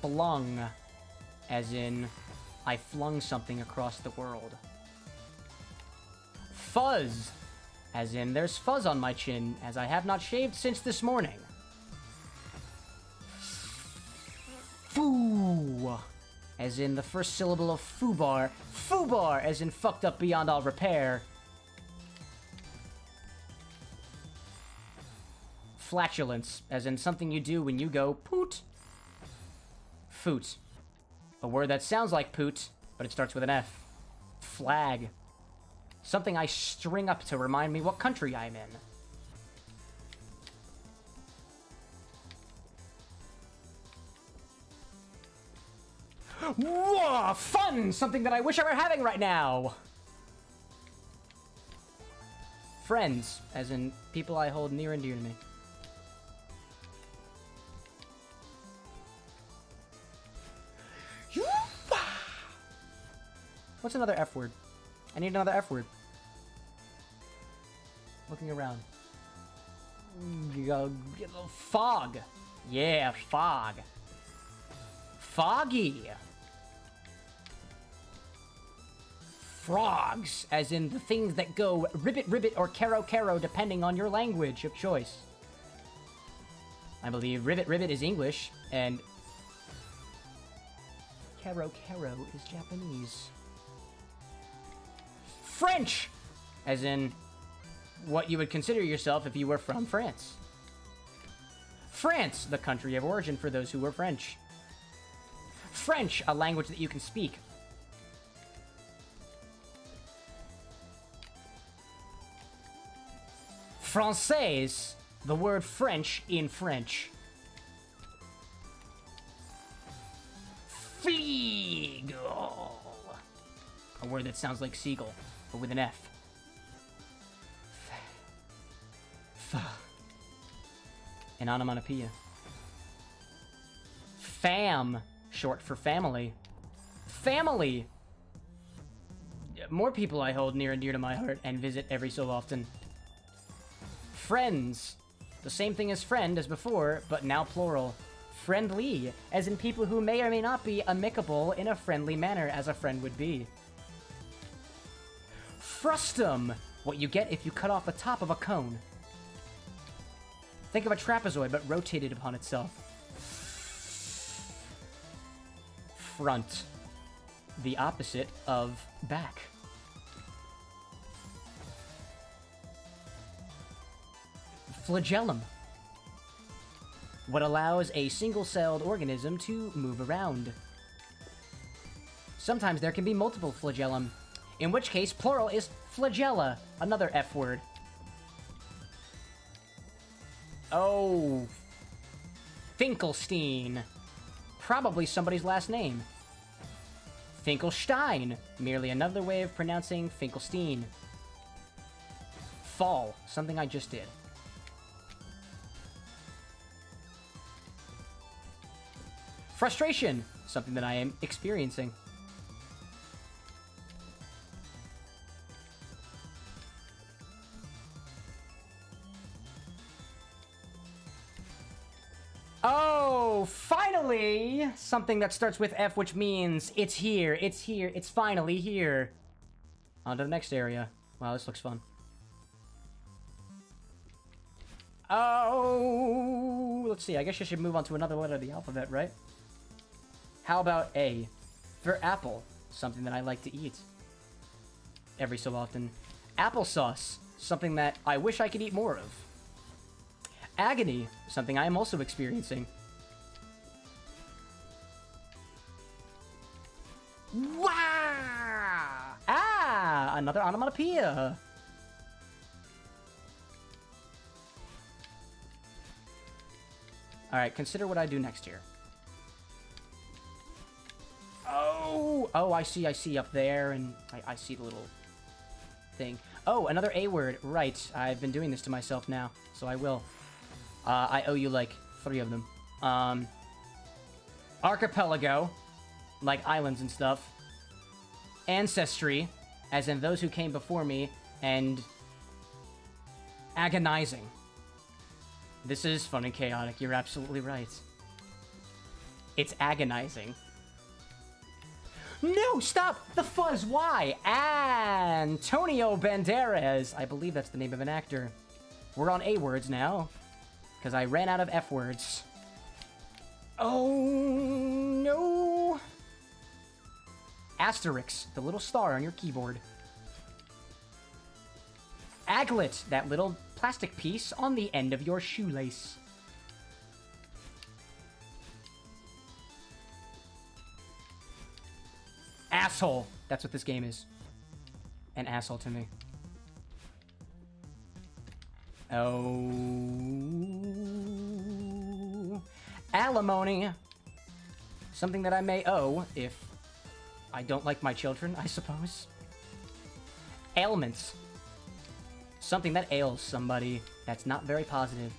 Flung. As in, I flung something across the world. Fuzz. As in, there's fuzz on my chin, as I have not shaved since this morning. As in the first syllable of foobar. Foobar, as in fucked up beyond all repair. Flatulence, as in something you do when you go poot. Foot. A word that sounds like poot, but it starts with an F. Flag. Something I string up to remind me what country I'm in. Whoa, fun! Something that I wish I were having right now! Friends, as in people I hold near and dear to me. What's another F word? I need another F word. Looking around. Fog. Yeah, fog. Foggy. Frogs, as in the things that go ribbit ribbit or caro caro depending on your language of choice. I believe ribbit ribbit is English, and Kero Kero is Japanese. French! As in, what you would consider yourself if you were from France. France, the country of origin for those who were French. French, a language that you can speak. Français, the word French in French. Fleagle. A word that sounds like seagull, but with an F. F. An onomatopoeia. Fam, short for family. Family! More people I hold near and dear to my heart and visit every so often. Friends. The same thing as friend as before, but now plural. Friendly, as in people who may or may not be amicable in a friendly manner as a friend would be. Frustum, what you get if you cut off the top of a cone. Think of a trapezoid, but rotated upon itself. Front. The opposite of back. Flagellum. What allows a single-celled organism to move around. Sometimes there can be multiple flagellum, in which case plural is flagella, another F word. Oh. Finkelstein. Probably somebody's last name. Finkelstein. Merely another way of pronouncing Finkelstein. Fall. Something I just did. Frustration. Something that I am experiencing. Oh, finally! Something that starts with F, which means it's here, it's here, it's finally here. On to the next area. Wow, this looks fun. Oh, let's see. I guess I should move on to another letter of the alphabet, right? How about A? For apple, something that I like to eat. Every so often. Applesauce, something that I wish I could eat more of. Agony, something I am also experiencing. Wow! Ah! Another onomatopoeia! Alright, consider what I do next here. Oh! Oh, I see, I see up there, and I, I see the little thing. Oh, another A word. Right, I've been doing this to myself now, so I will. Uh, I owe you, like, three of them. Um, archipelago, like islands and stuff. Ancestry, as in those who came before me, and agonizing. This is fun and chaotic, you're absolutely right. It's agonizing. No, stop! The fuzz, why? Antonio Banderas. I believe that's the name of an actor. We're on A words now. Because I ran out of F words. Oh, no. Asterix, the little star on your keyboard. Aglet, that little plastic piece on the end of your shoelace. Asshole. That's what this game is. An asshole to me. Oh. Alimony. Something that I may owe if I don't like my children, I suppose. Ailments. Something that ails somebody that's not very positive.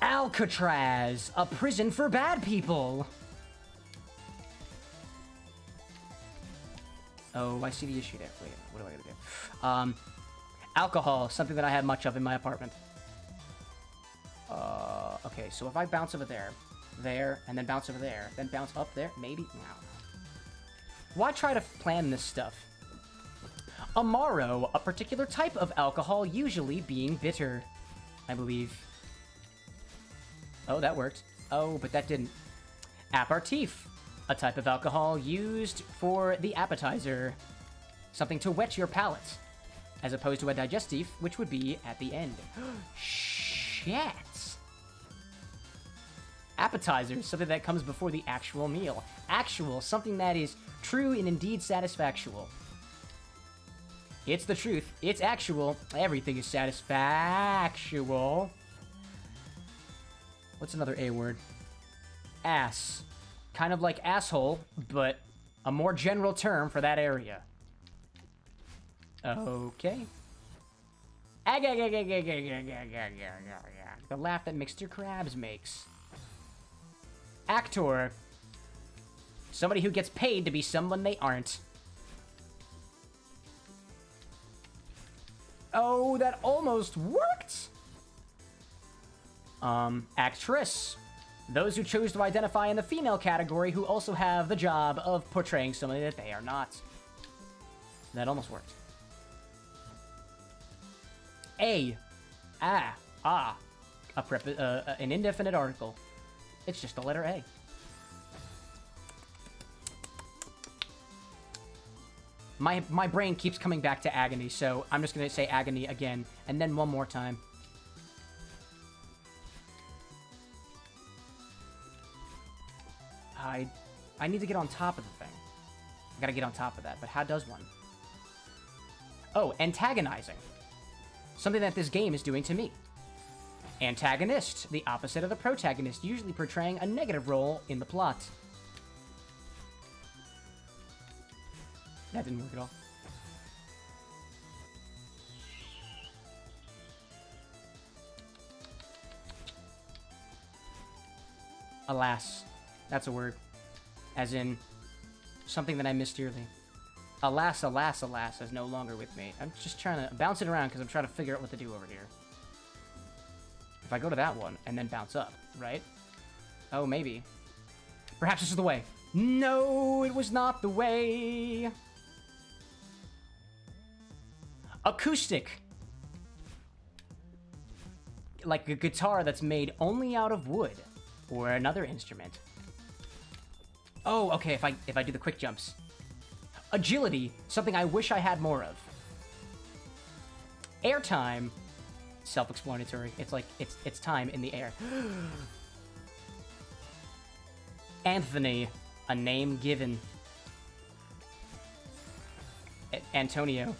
Alcatraz, a prison for bad people. Oh, I see the issue there. Wait, what am I going to do? Um, alcohol, something that I have much of in my apartment. Uh, okay, so if I bounce over there, there, and then bounce over there, then bounce up there, maybe? No. Why try to plan this stuff? Amaro, a particular type of alcohol, usually being bitter, I believe. Oh, that worked. Oh, but that didn't. Aperitif, a type of alcohol used for the appetizer. Something to wet your palate, as opposed to a digestif, which would be at the end. Shit. Appetizer, something that comes before the actual meal. Actual, something that is true and indeed satisfactual. It's the truth. It's actual. Everything is satisfactual. What's another A word? Ass. Kind of like asshole, but a more general term for that area. Okay. The laugh that Mr. Krabs makes. Actor. Somebody who gets paid to be someone they aren't. Oh, that almost worked! Um, actress. Those who chose to identify in the female category who also have the job of portraying somebody that they are not. That almost worked. A. Ah. Ah. A prep, uh, an indefinite article. It's just the letter A. My, my brain keeps coming back to agony, so I'm just going to say agony again, and then one more time. I, I need to get on top of the thing. I gotta get on top of that, but how does one? Oh, antagonizing. Something that this game is doing to me. Antagonist, the opposite of the protagonist, usually portraying a negative role in the plot. That didn't work at all. Alas. That's a word. As in, something that I miss dearly. Alas, alas, alas is no longer with me. I'm just trying to bounce it around because I'm trying to figure out what to do over here. If I go to that one and then bounce up, right? Oh, maybe. Perhaps this is the way. No, it was not the way. Acoustic. Like a guitar that's made only out of wood or another instrument. Oh, okay, if I if I do the quick jumps. Agility, something I wish I had more of. Airtime, self-explanatory. It's like it's it's time in the air. Anthony, a name given. A Antonio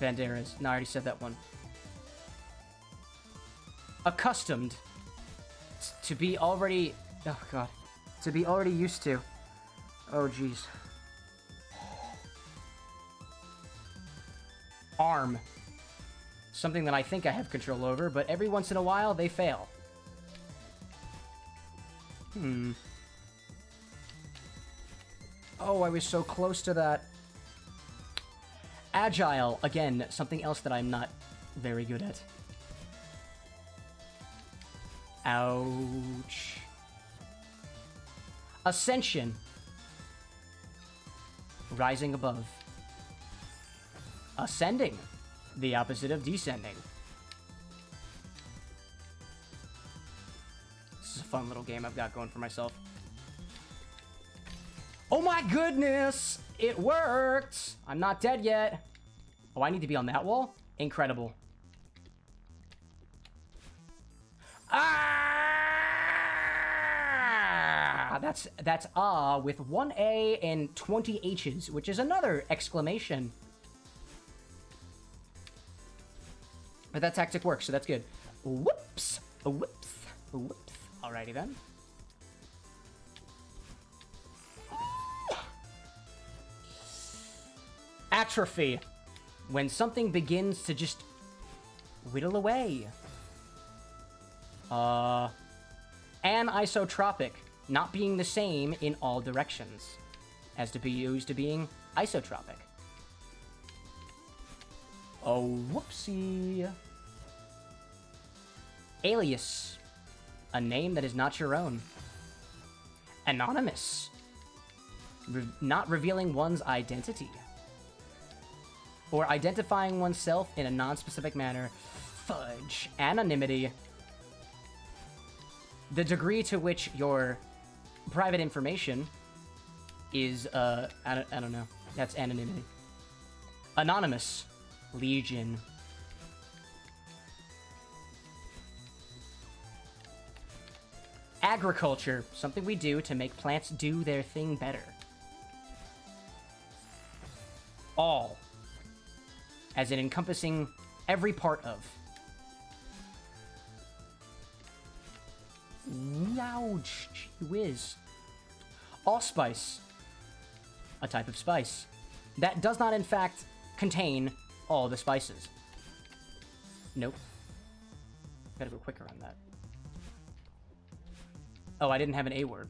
Banderas. No, I already said that one. Accustomed to be already. Oh god, to be already used to. Oh jeez. Arm. Something that I think I have control over, but every once in a while they fail. Hmm. Oh, I was so close to that. Agile, again, something else that I'm not very good at. Ouch. Ascension. Rising above. Ascending. The opposite of descending. This is a fun little game I've got going for myself. Oh my goodness! It worked! I'm not dead yet. Oh, I need to be on that wall? Incredible. Ah! That's, that's ah with one A and 20 H's, which is another exclamation. But that tactic works, so that's good. Whoops! Whoops! Whoops. Alrighty then. Atrophy. When something begins to just whittle away. Uh, anisotropic. Not being the same in all directions. As to be used to being isotropic. Oh, whoopsie. Alias. A name that is not your own. Anonymous. Re not revealing one's identity or identifying oneself in a non-specific manner. Fudge. Anonymity. the degree to which your private information is, uh, I don't, I don't know. That's anonymity. Anonymous. Legion. Agriculture. Something we do to make plants do their thing better. All. As in encompassing every part of. Ouch, gee whiz. Allspice. A type of spice. That does not, in fact, contain all the spices. Nope. Gotta go quicker on that. Oh, I didn't have an A word.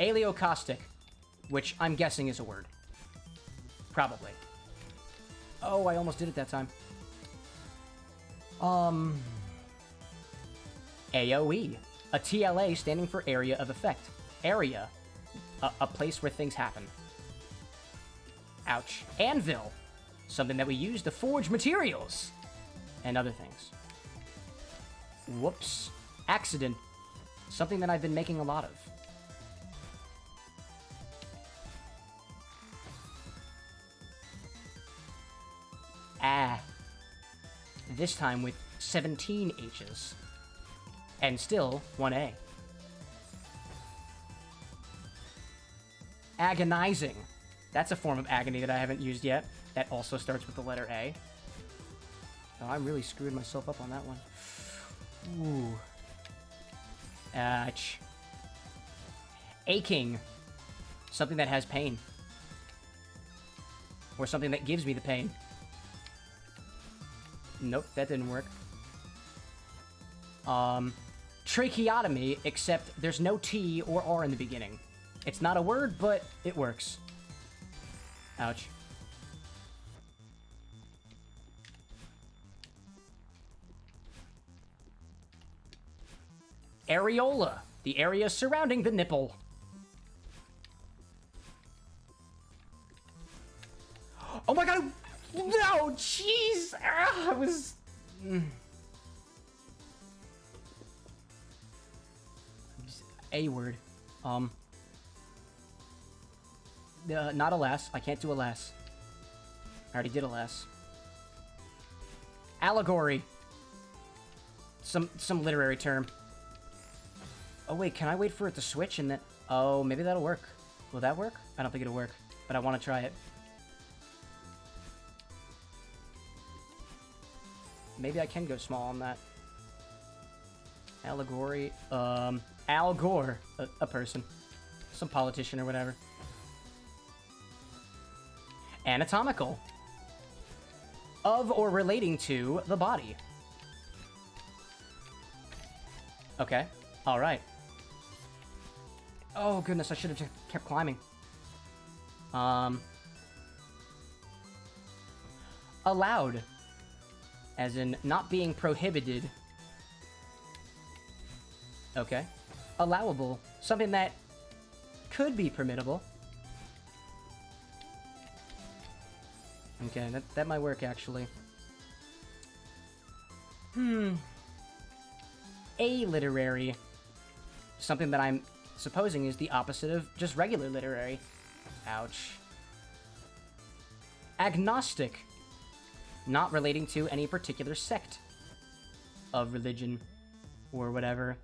Aleocaustic, which I'm guessing is a word. Probably. Oh, I almost did it that time. Um... AoE, a TLA standing for Area of Effect. Area, a, a place where things happen. Ouch. Anvil, something that we use to forge materials and other things. Whoops. Accident, something that I've been making a lot of. Ah. This time with 17 H's. And still 1A. Agonizing. That's a form of agony that I haven't used yet. That also starts with the letter A. Oh, I'm really screwed myself up on that one. Ooh. Ouch. Aching. Something that has pain. Or something that gives me the pain. Nope, that didn't work. Um, tracheotomy, except there's no T or R in the beginning. It's not a word, but it works. Ouch. Areola, the area surrounding the nipple. Oh my god! No, jeez! Ah, I was. A word. Um. Uh, not alas. I can't do alas. I already did alas. Allegory. Some some literary term. Oh wait, can I wait for it to switch and then... Oh, maybe that'll work. Will that work? I don't think it'll work, but I want to try it. Maybe I can go small on that. Allegory. Um, Al Gore. A, a person. Some politician or whatever. Anatomical. Of or relating to the body. Okay. Alright. Oh, goodness, I should have just kept climbing. Um... Allowed. As in, not being prohibited. Okay. Allowable. Something that could be permittable. Okay, that, that might work, actually. Hmm. A literary. Something that I'm supposing is the opposite of just regular literary. Ouch. Agnostic. Not relating to any particular sect of religion or whatever.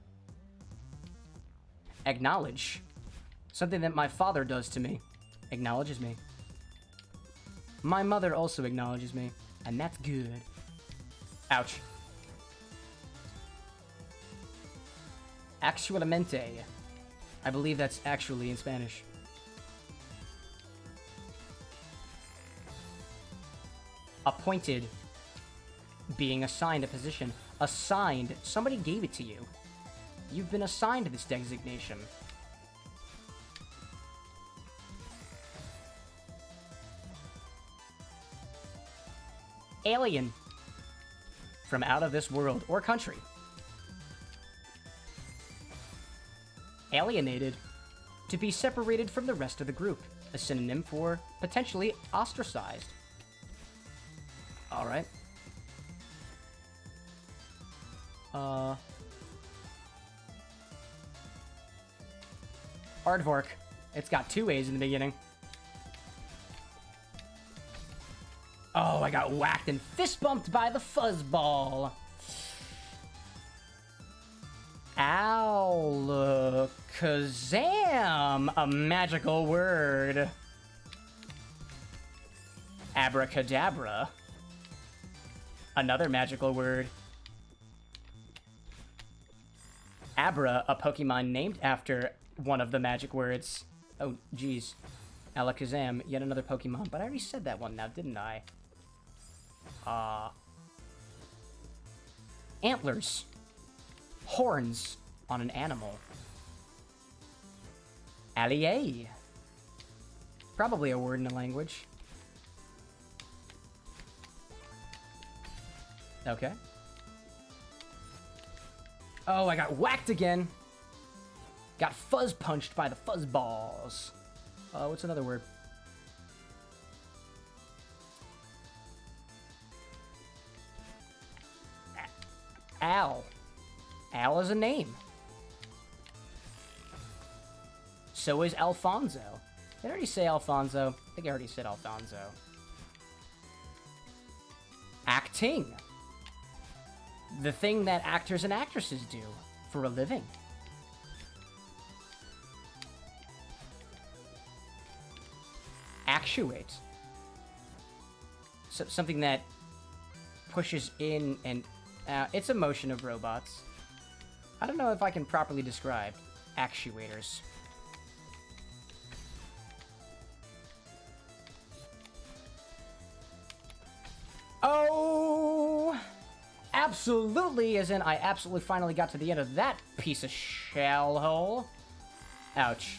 Acknowledge. Something that my father does to me. Acknowledges me. My mother also acknowledges me, and that's good. Ouch. Actualmente. I believe that's actually in Spanish. Appointed. Being assigned a position. Assigned. Somebody gave it to you. You've been assigned this designation. Alien. From out of this world or country. Alienated. To be separated from the rest of the group. A synonym for potentially ostracized. Alright. Uh... Aardvark. It's got two A's in the beginning. Oh, I got whacked and fist bumped by the fuzzball. Alakazam, a magical word. Abracadabra, another magical word. Abra, a Pokemon named after one of the magic words. Oh, jeez. Alakazam, yet another Pokemon. But I already said that one now, didn't I? Uh... Antlers. Horns on an animal. Allier. Probably a word in a language. Okay. Oh, I got whacked again. Got fuzz punched by the fuzz balls. Uh, what's another word? Al. Al is a name. So is Alfonso. Did I already say Alfonso? I think I already said Alfonso. Acting. The thing that actors and actresses do for a living. Actuate. So, something that pushes in and uh, it's a motion of robots. I don't know if I can properly describe actuators. Oh! Absolutely, as in I absolutely finally got to the end of that piece of shell hole. Ouch.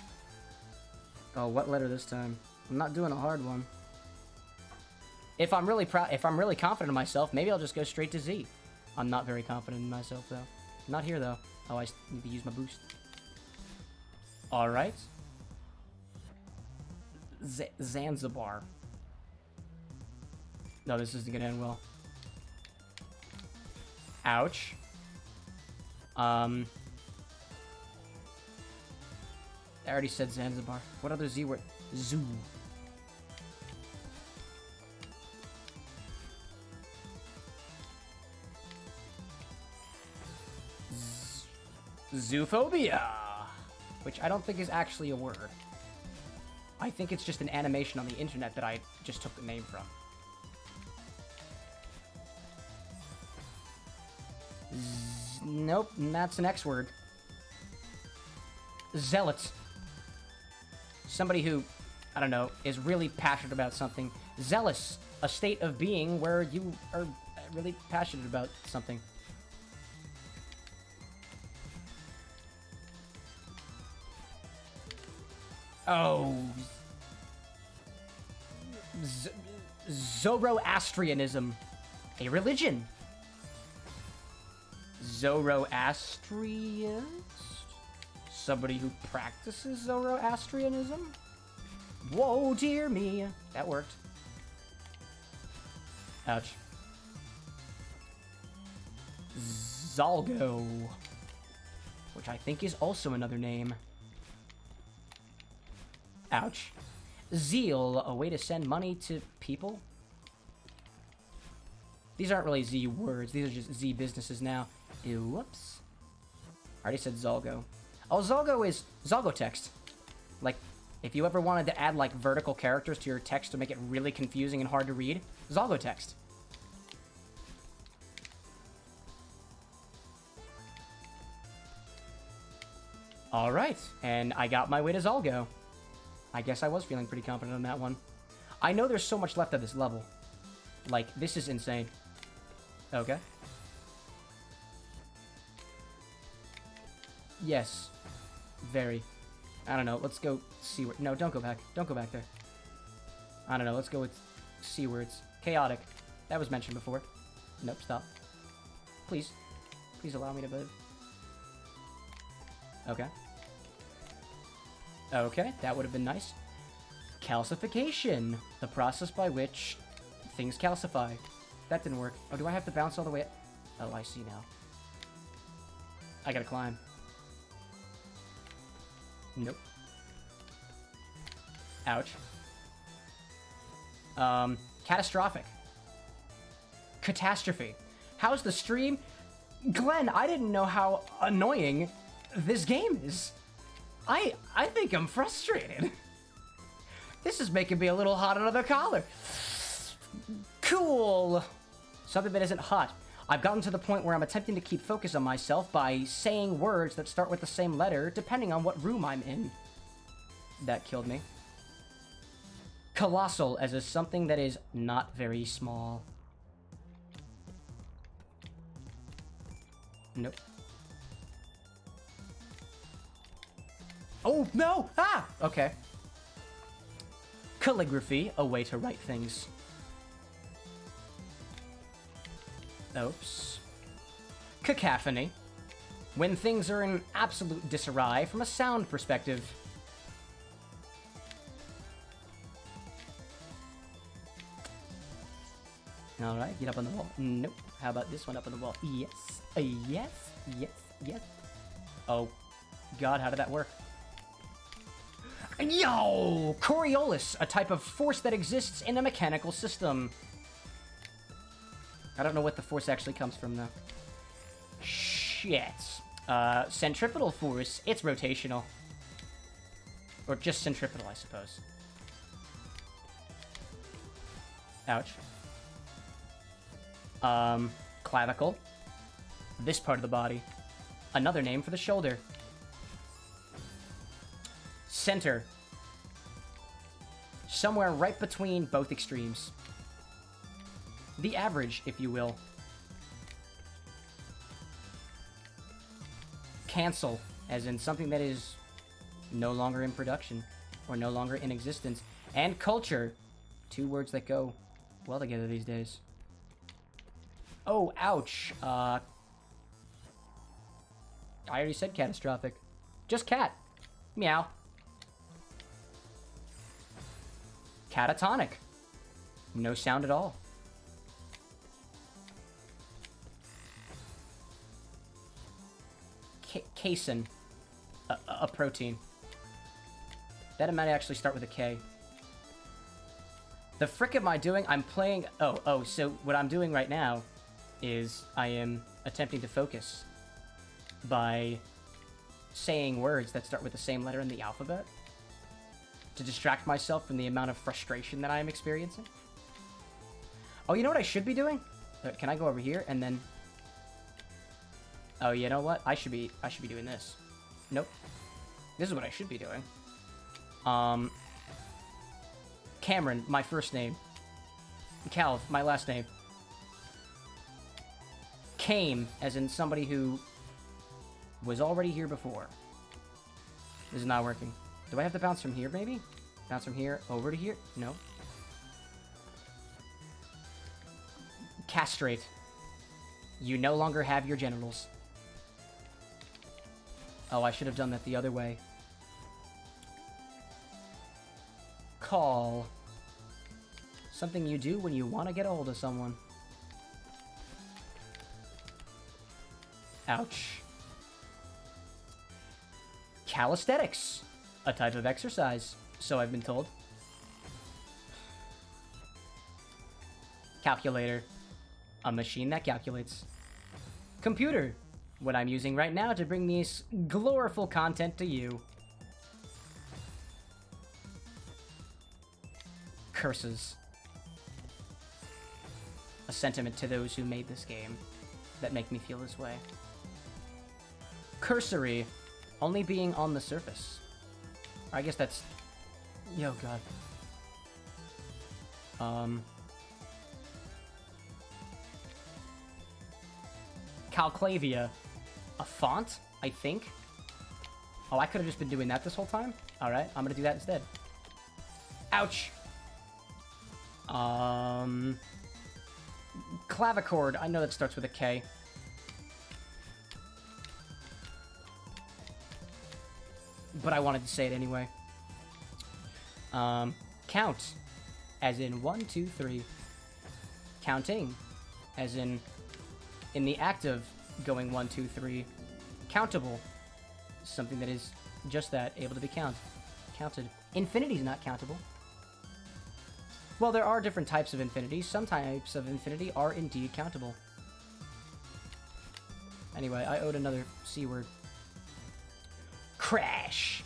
Oh, what letter this time? I'm not doing a hard one. If I'm really proud, if I'm really confident in myself, maybe I'll just go straight to Z. I'm not very confident in myself, though. Not here, though. Oh, I need to use my boost. Alright. Z Zanzibar. No, this isn't gonna end well. Ouch. Um... I already said Zanzibar. What other Z word? Zoo. Zoophobia! Which I don't think is actually a word. I think it's just an animation on the internet that I just took the name from. Z nope, that's an X word. Zealot. Somebody who, I don't know, is really passionate about something. Zealous, a state of being where you are really passionate about something. Oh. Z Zoroastrianism. A religion. Zoroastrians? Somebody who practices Zoroastrianism? Whoa, dear me. That worked. Ouch. Zalgo. Which I think is also another name. Ouch. Zelle, a way to send money to people? These aren't really Z words. These are just Z businesses now. Ew, whoops. I already said Zalgo. Oh, Zalgo is Zalgo text. Like, if you ever wanted to add, like, vertical characters to your text to make it really confusing and hard to read, Zalgo text. Alright, and I got my way to Zalgo. I guess I was feeling pretty confident on that one. I know there's so much left of this level. Like, this is insane. Okay. Yes. Very. I don't know. Let's go see where... No, don't go back. Don't go back there. I don't know. Let's go with C words. Chaotic. That was mentioned before. Nope, stop. Please. Please allow me to move. Okay. Okay, that would have been nice. Calcification. The process by which things calcify. That didn't work. Oh, do I have to bounce all the way? Oh, I see now. I gotta climb. Nope. Ouch. Um, catastrophic. Catastrophe. How's the stream? Glenn, I didn't know how annoying this game is. I I think I'm frustrated. This is making me a little hot under the collar. Cool. Something that isn't hot. I've gotten to the point where I'm attempting to keep focus on myself by saying words that start with the same letter, depending on what room I'm in. That killed me. Colossal, as is something that is not very small. Nope. Oh, no! Ah! Okay. Calligraphy, a way to write things. Oops. Cacophony. When things are in absolute disarray from a sound perspective. Alright, get up on the wall. Nope. How about this one up on the wall? Yes. Uh, yes. Yes. Yes. Oh. God, how did that work? Yo! Coriolis, a type of force that exists in a mechanical system. I don't know what the force actually comes from, though. Shit. Uh, centripetal force, it's rotational. Or just centripetal, I suppose. Ouch. Um, clavicle. This part of the body. Another name for the shoulder. Center. Somewhere right between both extremes. The average, if you will. Cancel, as in something that is no longer in production or no longer in existence. And culture, two words that go well together these days. Oh, ouch. Uh, I already said catastrophic. Just cat. Meow. Catatonic. No sound at all. Ca casein. A, a protein. That might actually start with a K. The frick am I doing? I'm playing... Oh, oh, so what I'm doing right now is I am attempting to focus by saying words that start with the same letter in the alphabet to distract myself from the amount of frustration that I am experiencing. Oh, you know what I should be doing? Uh, can I go over here and then... Oh, you know what? I should be I should be doing this. Nope. This is what I should be doing. Um, Cameron, my first name. Calv, my last name. Came, as in somebody who was already here before. This is not working. Do I have to bounce from here, maybe? Bounce from here over to here? No. Castrate. You no longer have your genitals. Oh, I should have done that the other way. Call. Something you do when you want to get a hold of someone. Ouch. Calisthenics. A type of exercise, so I've been told. Calculator. A machine that calculates. Computer. What I'm using right now to bring these gloriful content to you. Curses. A sentiment to those who made this game that make me feel this way. Cursory. Only being on the surface. I guess that's... Yo, God. Um... Calclavia. A font, I think. Oh, I could have just been doing that this whole time? Alright, I'm gonna do that instead. Ouch! Um... Clavichord, I know that starts with a K. But I wanted to say it anyway. Um, count, as in one, two, three. Counting, as in in the act of going one, two, three. countable. Something that is just that, able to be count, counted. Infinity is not countable. Well, there are different types of infinity. Some types of infinity are indeed countable. Anyway, I owed another C word. Crash!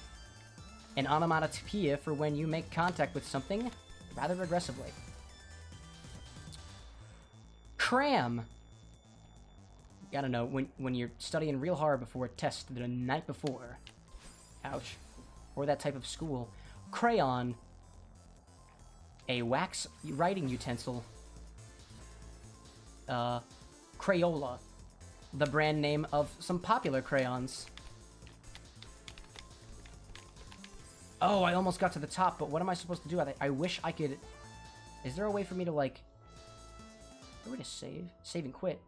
An onomatopoeia for when you make contact with something rather aggressively. Cram! Gotta know, when, when you're studying real hard before a test the night before. Ouch. Or that type of school. Crayon. A wax writing utensil. Uh, Crayola. The brand name of some popular crayons. Oh, I almost got to the top, but what am I supposed to do? I, I wish I could... Is there a way for me to, like... Way to save? Save and quit.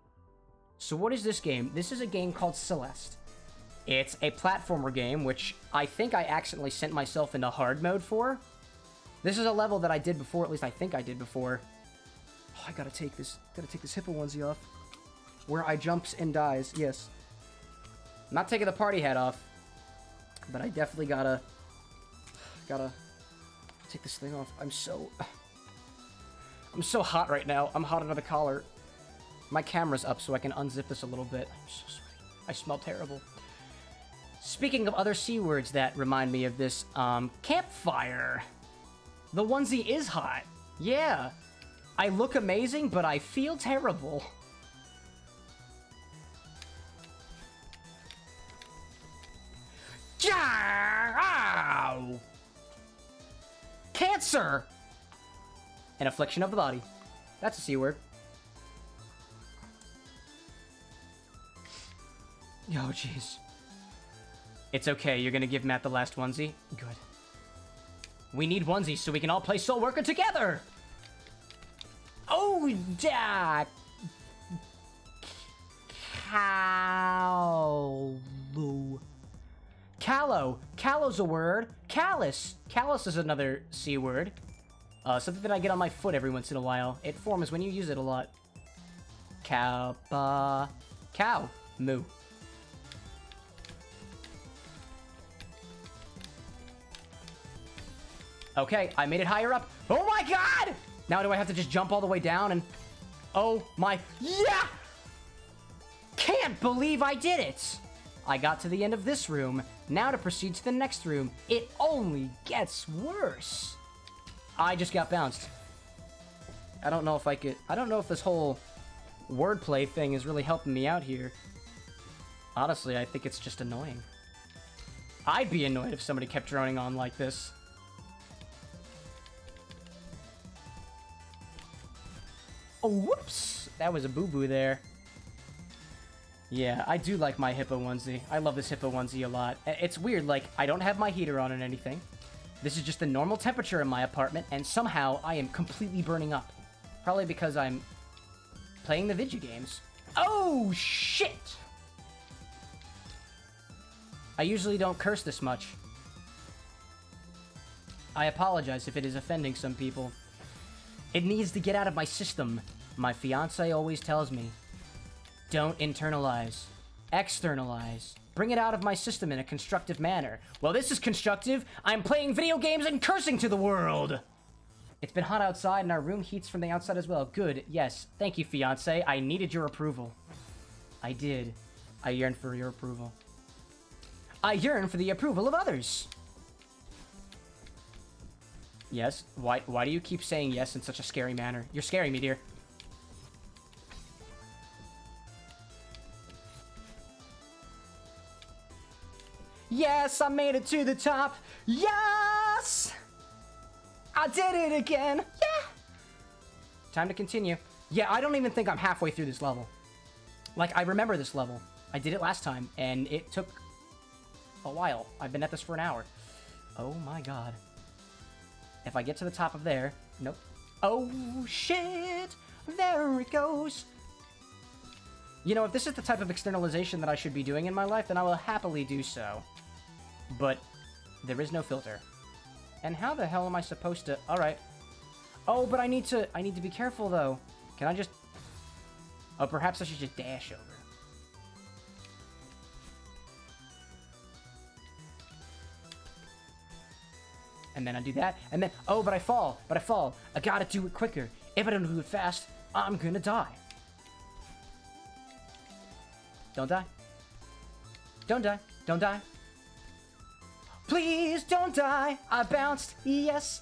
So what is this game? This is a game called Celeste. It's a platformer game, which I think I accidentally sent myself into hard mode for. This is a level that I did before, at least I think I did before. Oh, I gotta take this, gotta take this hippo onesie off. Where I jumps and dies, yes. I'm not taking the party hat off, but I definitely gotta, gotta take this thing off. I'm so, I'm so hot right now. I'm hot under the collar. My camera's up so I can unzip this a little bit. I'm so. I smell terrible. Speaking of other C words that remind me of this, um, campfire. The onesie is hot. Yeah. I look amazing, but I feel terrible. Ow! Cancer! An affliction of the body. That's a C word. Oh, jeez. It's okay, you're gonna give Matt the last onesie? Good. We need onesies so we can all play SoulWorker together! Oh, da! Callow. Callow. Callow's a word. Callus. Callus is another C word. Uh, something that I get on my foot every once in a while. It forms when you use it a lot. Kappa. Cow. Moo. Okay, I made it higher up. Oh my god! Now do I have to just jump all the way down and... Oh my... Yeah! Can't believe I did it! I got to the end of this room. Now to proceed to the next room. It only gets worse. I just got bounced. I don't know if I could... I don't know if this whole wordplay thing is really helping me out here. Honestly, I think it's just annoying. I'd be annoyed if somebody kept droning on like this. Oh, whoops! That was a boo-boo there. Yeah, I do like my hippo onesie. I love this hippo onesie a lot. It's weird, like, I don't have my heater on or anything. This is just the normal temperature in my apartment, and somehow I am completely burning up. Probably because I'm playing the video games. Oh, shit! I usually don't curse this much. I apologize if it is offending some people. It needs to get out of my system. My fiance always tells me, don't internalize, externalize. Bring it out of my system in a constructive manner. Well, this is constructive. I'm playing video games and cursing to the world. It's been hot outside and our room heats from the outside as well. Good. Yes. Thank you, fiance. I needed your approval. I did. I yearn for your approval. I yearn for the approval of others. Yes? Why, why do you keep saying yes in such a scary manner? You're scaring me, dear. Yes, I made it to the top. Yes! I did it again. Yeah! Time to continue. Yeah, I don't even think I'm halfway through this level. Like, I remember this level. I did it last time, and it took a while. I've been at this for an hour. Oh my god. If I get to the top of there... Nope. Oh, shit! There it goes! You know, if this is the type of externalization that I should be doing in my life, then I will happily do so. But there is no filter. And how the hell am I supposed to... Alright. Oh, but I need to... I need to be careful, though. Can I just... Oh, perhaps I should just dash over. And then I do that. And then... Oh, but I fall. But I fall. I gotta do it quicker. If I don't do it fast, I'm gonna die. Don't die. Don't die. Don't die. Please don't die. I bounced. Yes.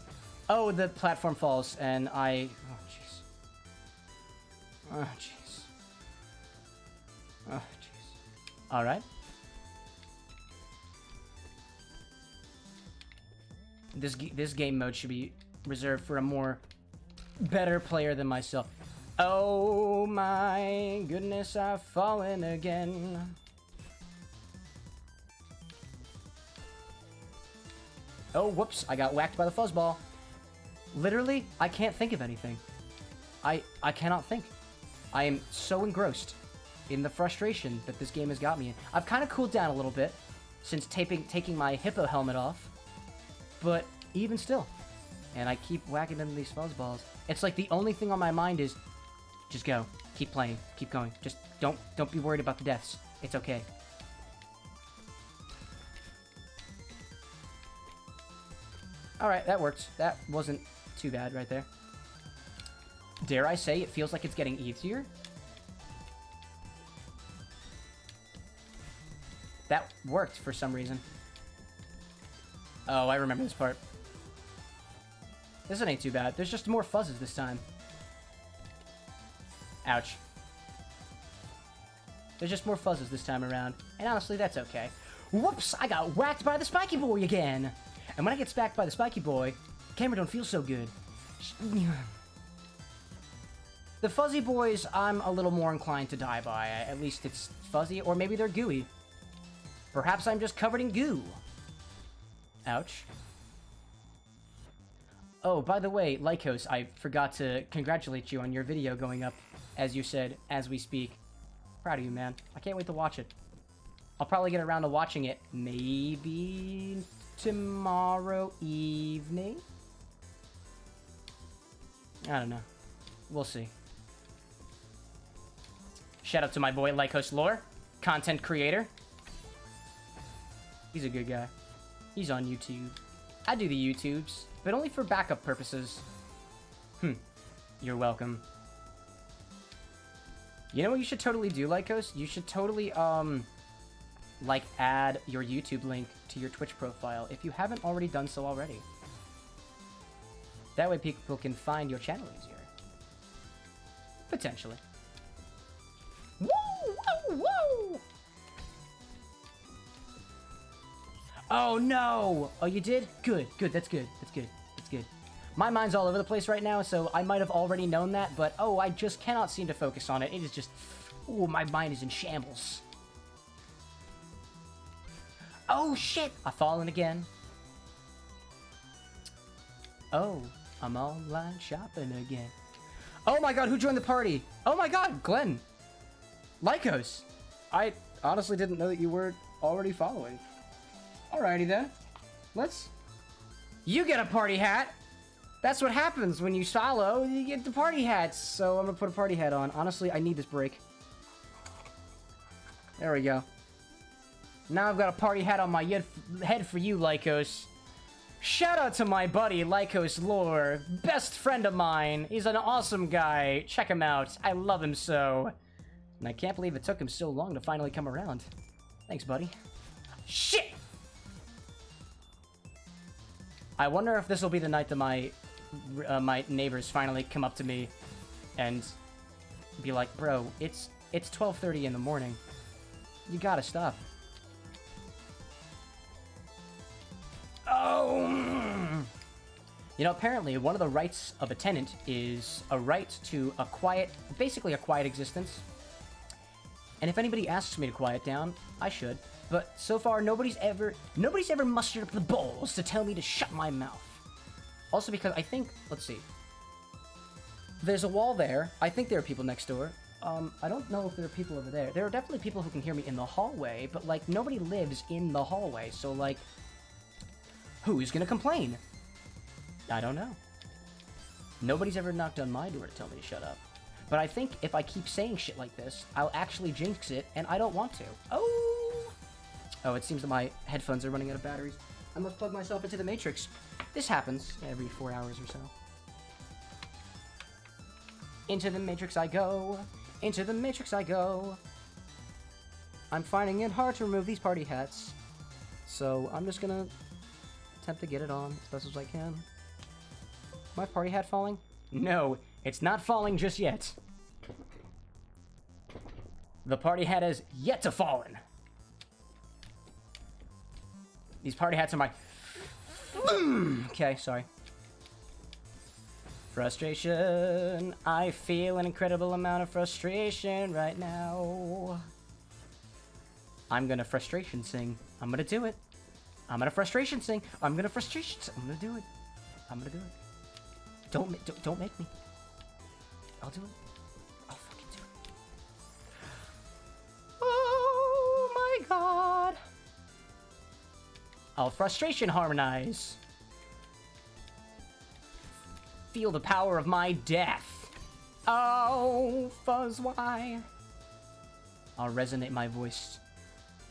Oh, the platform falls, and I. Oh, jeez. Oh, jeez. Oh, jeez. All right. This this game mode should be reserved for a more better player than myself. Oh my goodness, I've fallen again. Oh, whoops, I got whacked by the fuzzball. Literally, I can't think of anything. I I cannot think. I am so engrossed in the frustration that this game has got me in. I've kind of cooled down a little bit since taping taking my hippo helmet off, but even still. And I keep whacking into these fuzzballs. It's like the only thing on my mind is just go. Keep playing. Keep going. Just don't don't be worried about the deaths. It's okay. Alright, that worked. That wasn't too bad right there. Dare I say it feels like it's getting easier? That worked for some reason. Oh, I remember this part. This one ain't too bad. There's just more fuzzes this time. Ouch. There's just more fuzzes this time around. And honestly, that's okay. Whoops! I got whacked by the spiky boy again! And when I get smacked by the spiky boy, camera don't feel so good. The fuzzy boys, I'm a little more inclined to die by. At least it's fuzzy, or maybe they're gooey. Perhaps I'm just covered in goo. Ouch. Oh, by the way, Lycos, I forgot to congratulate you on your video going up, as you said, as we speak. Proud of you, man. I can't wait to watch it. I'll probably get around to watching it maybe tomorrow evening? I don't know. We'll see. Shout out to my boy Lycos Lore, content creator. He's a good guy. He's on YouTube. I do the YouTubes, but only for backup purposes. Hmm. You're welcome. You know what you should totally do, Lycos? You should totally, um, like, add your YouTube link to your Twitch profile if you haven't already done so already. That way people can find your channel easier. Potentially. Oh, no! Oh, you did? Good, good, that's good, that's good, that's good. My mind's all over the place right now, so I might have already known that, but oh, I just cannot seem to focus on it. It is just... Oh, my mind is in shambles. Oh, shit! I've fallen again. Oh, I'm online shopping again. Oh my god, who joined the party? Oh my god, Glenn. Lycos. I honestly didn't know that you were already following. Alrighty then. Let's... You get a party hat! That's what happens when you follow, you get the party hats. So I'm gonna put a party hat on. Honestly, I need this break. There we go. Now I've got a party hat on my head for you, Lycos. Shout out to my buddy, Lycos Lore. Best friend of mine. He's an awesome guy. Check him out. I love him so. And I can't believe it took him so long to finally come around. Thanks, buddy. Shit! I wonder if this will be the night that my uh, my neighbors finally come up to me and be like, bro, it's it's 12.30 in the morning. You gotta stop. You know, apparently, one of the rights of a tenant is a right to a quiet, basically a quiet existence. And if anybody asks me to quiet down, I should. But so far, nobody's ever, nobody's ever mustered up the balls to tell me to shut my mouth. Also because I think, let's see. There's a wall there. I think there are people next door. Um, I don't know if there are people over there. There are definitely people who can hear me in the hallway, but, like, nobody lives in the hallway, so, like, Who's gonna complain? I don't know. Nobody's ever knocked on my door to tell me to shut up. But I think if I keep saying shit like this, I'll actually jinx it, and I don't want to. Oh! Oh, it seems that my headphones are running out of batteries. I must plug myself into the Matrix. This happens every four hours or so. Into the Matrix I go. Into the Matrix I go. I'm finding it hard to remove these party hats. So I'm just gonna attempt to get it on as best as I can. My party hat falling? No, it's not falling just yet. The party hat has yet to fallen. These party hats are my... okay, sorry. Frustration. I feel an incredible amount of frustration right now. I'm gonna frustration sing. I'm gonna do it. I'm gonna frustration sing. I'm gonna frustration. Sing. I'm gonna do it. I'm gonna do it. Don't don't, don't make me. I'll do it. I'll fucking do it. Oh my god. I'll frustration harmonize. Feel the power of my death. Oh, fuzz, why? I'll resonate my voice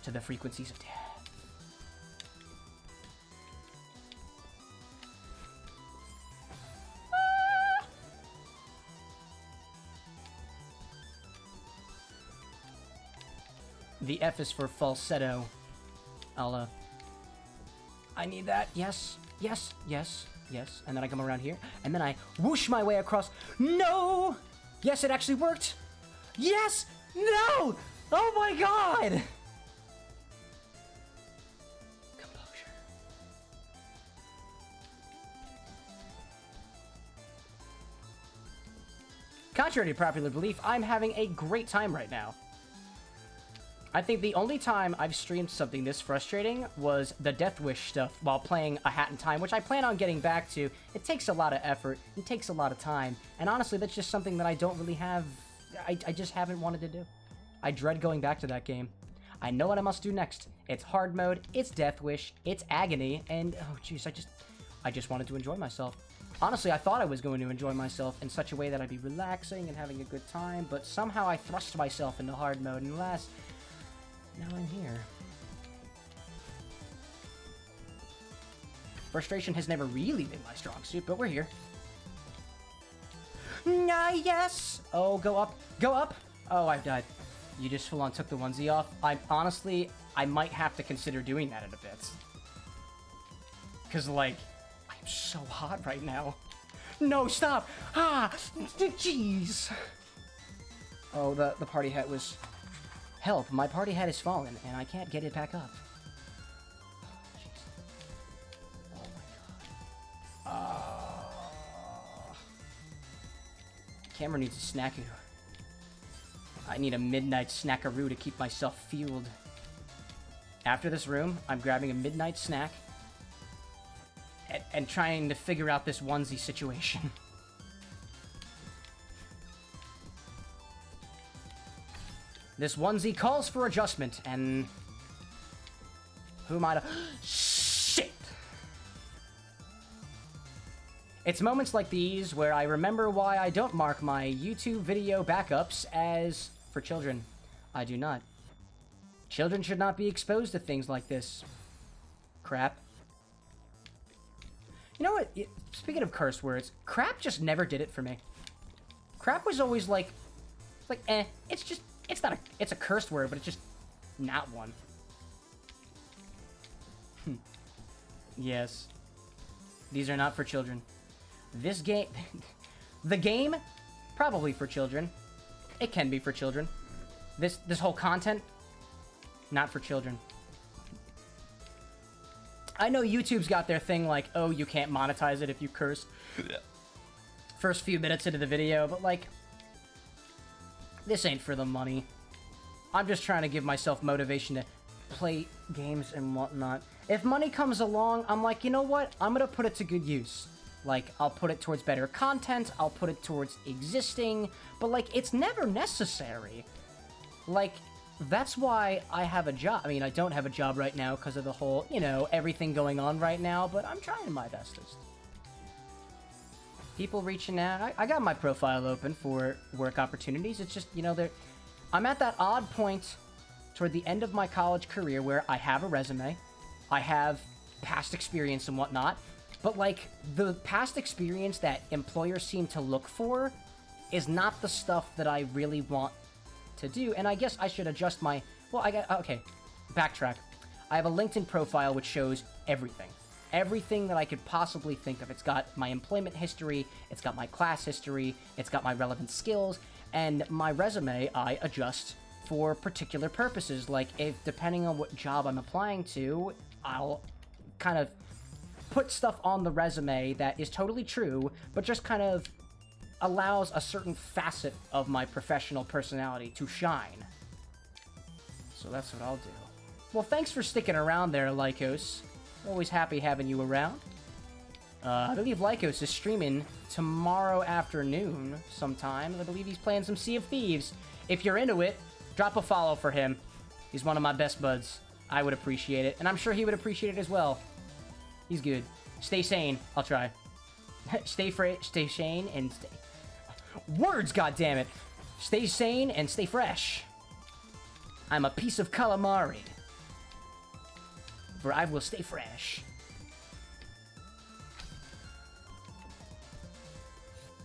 to the frequencies of death. The F is for falsetto. I'll, uh... I need that. Yes, yes, yes, yes. And then I come around here, and then I whoosh my way across. No! Yes, it actually worked! Yes! No! Oh my god! Composure. Contrary to popular belief, I'm having a great time right now. I think the only time I've streamed something this frustrating was the Death Wish stuff while playing A Hat in Time, which I plan on getting back to. It takes a lot of effort, it takes a lot of time, and honestly, that's just something that I don't really have... I, I just haven't wanted to do. I dread going back to that game. I know what I must do next. It's hard mode, it's Death Wish, it's agony, and oh jeez, I just... I just wanted to enjoy myself. Honestly, I thought I was going to enjoy myself in such a way that I'd be relaxing and having a good time, but somehow I thrust myself into hard mode, and alas, now I'm here. Frustration has never really been my strong suit, but we're here. Ah, yes! Oh, go up. Go up! Oh, I've died. You just full on took the onesie off. I honestly, I might have to consider doing that in a bit. Because, like, I'm so hot right now. No, stop! Ah! Jeez! Oh, the, the party hat was Help, my party hat has fallen, and I can't get it back up. Oh, my god. Camera needs a snackaroo. I need a midnight snackaroo to keep myself fueled. After this room, I'm grabbing a midnight snack and, and trying to figure out this onesie situation. This onesie calls for adjustment, and... Who might have... Shit! It's moments like these where I remember why I don't mark my YouTube video backups as for children. I do not. Children should not be exposed to things like this. Crap. You know what? Speaking of curse words, crap just never did it for me. Crap was always like, like, eh, it's just it's not a, it's a cursed word, but it's just not one. Hmm. yes. These are not for children. This game, the game, probably for children. It can be for children. This, this whole content, not for children. I know YouTube's got their thing like, oh, you can't monetize it if you curse. Yeah. First few minutes into the video, but like, this ain't for the money. I'm just trying to give myself motivation to play games and whatnot. If money comes along, I'm like, you know what? I'm gonna put it to good use. Like, I'll put it towards better content, I'll put it towards existing, but like, it's never necessary. Like, that's why I have a job. I mean, I don't have a job right now because of the whole, you know, everything going on right now, but I'm trying my bestest people reaching out. I, I, got my profile open for work opportunities. It's just, you know. I'm at that odd point toward the end of my college career where I have a resume, I have past experience and whatnot. But like the past experience that employers seem to look for is not the stuff that I really want to do. And I guess I should adjust my. Well, I got okay. Backtrack. I have a LinkedIn profile which shows everything. Everything that I could possibly think of. It's got my employment history, it's got my class history, it's got my relevant skills, and my resume I adjust for particular purposes. Like, if depending on what job I'm applying to, I'll kind of put stuff on the resume that is totally true, but just kind of allows a certain facet of my professional personality to shine. So that's what I'll do. Well, thanks for sticking around there, Lycos. Always happy having you around. Uh, I believe Lycos is streaming tomorrow afternoon sometime. I believe he's playing some Sea of Thieves. If you're into it, drop a follow for him. He's one of my best buds. I would appreciate it, and I'm sure he would appreciate it as well. He's good. Stay sane. I'll try. stay fra- stay sane and stay... Words, goddammit! Stay sane and stay fresh. I'm a piece of calamari. For I will stay fresh.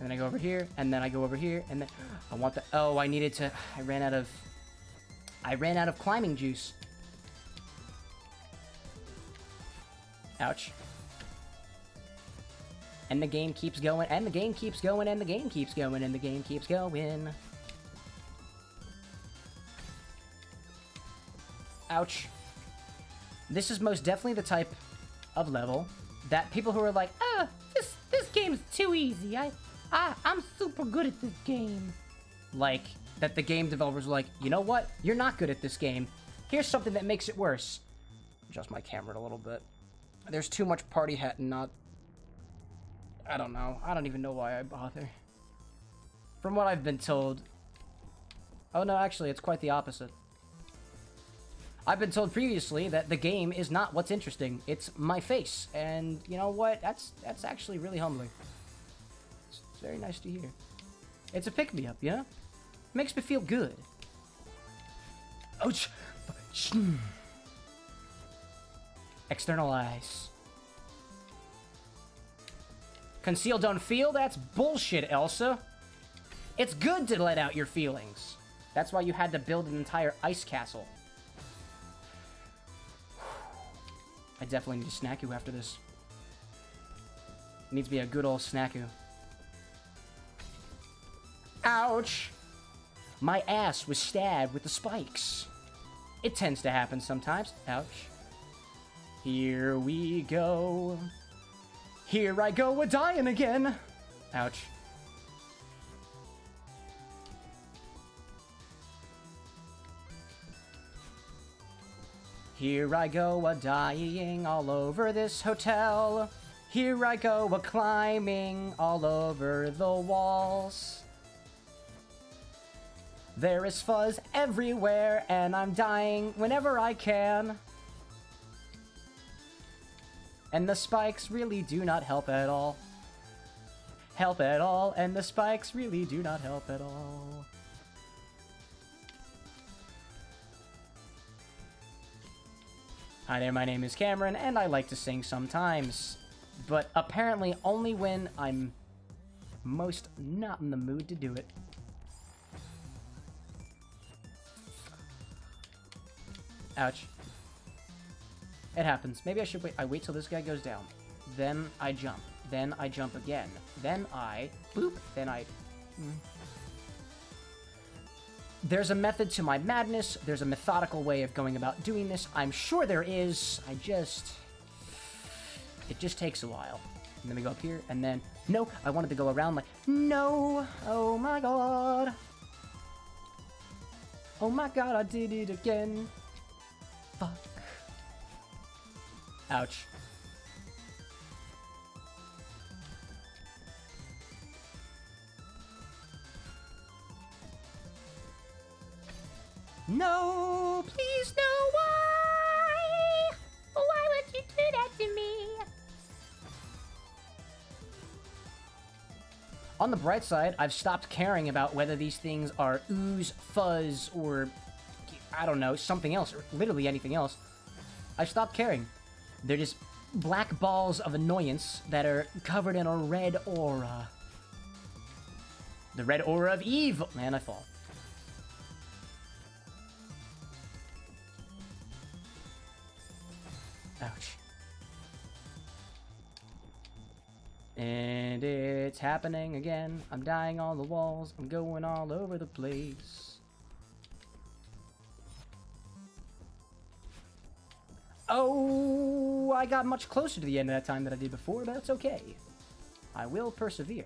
And then I go over here, and then I go over here, and then... I want the... Oh, I needed to... I ran out of... I ran out of climbing juice. Ouch. And the game keeps going, and the game keeps going, and the game keeps going, and the game keeps going. Ouch. This is most definitely the type of level that people who are like, ah, this this game's too easy. I, I I'm super good at this game. Like that the game developers are like, you know what? You're not good at this game. Here's something that makes it worse. Adjust my camera a little bit. There's too much party hat and not... I don't know. I don't even know why I bother. From what I've been told... Oh no, actually, it's quite the opposite. I've been told previously that the game is not what's interesting. It's my face. And you know what? That's that's actually really humbling. It's, very nice to hear. It's a pick-me-up, you know? Makes me feel good. Ouch! Externalize. Conceal, don't feel? That's bullshit, Elsa. It's good to let out your feelings. That's why you had to build an entire ice castle. I definitely need a snacku after this. Needs to be a good old snacku. Ouch! My ass was stabbed with the spikes. It tends to happen sometimes. Ouch. Here we go. Here I go a dying again. Ouch. Here I go a dying all over this hotel. Here I go a climbing all over the walls. There is fuzz everywhere and I'm dying whenever I can. And the spikes really do not help at all. Help at all, and the spikes really do not help at all. Hi there, my name is Cameron, and I like to sing sometimes. But apparently only when I'm most not in the mood to do it. Ouch. It happens. Maybe I should wait. I wait till this guy goes down. Then I jump. Then I jump again. Then I... Boop. Then I... Mm. There's a method to my madness. There's a methodical way of going about doing this. I'm sure there is. I just... It just takes a while. And then we go up here, and then... No, I wanted to go around like... No! Oh my god! Oh my god, I did it again. Fuck. Ouch. No, please no, why? Why would you do that to me? On the bright side, I've stopped caring about whether these things are ooze, fuzz, or I don't know, something else, or literally anything else. I've stopped caring. They're just black balls of annoyance that are covered in a red aura. The red aura of evil. Man, I fall. Ouch. And it's happening again. I'm dying on the walls. I'm going all over the place. Oh, I got much closer to the end of that time than I did before, but that's okay. I will persevere.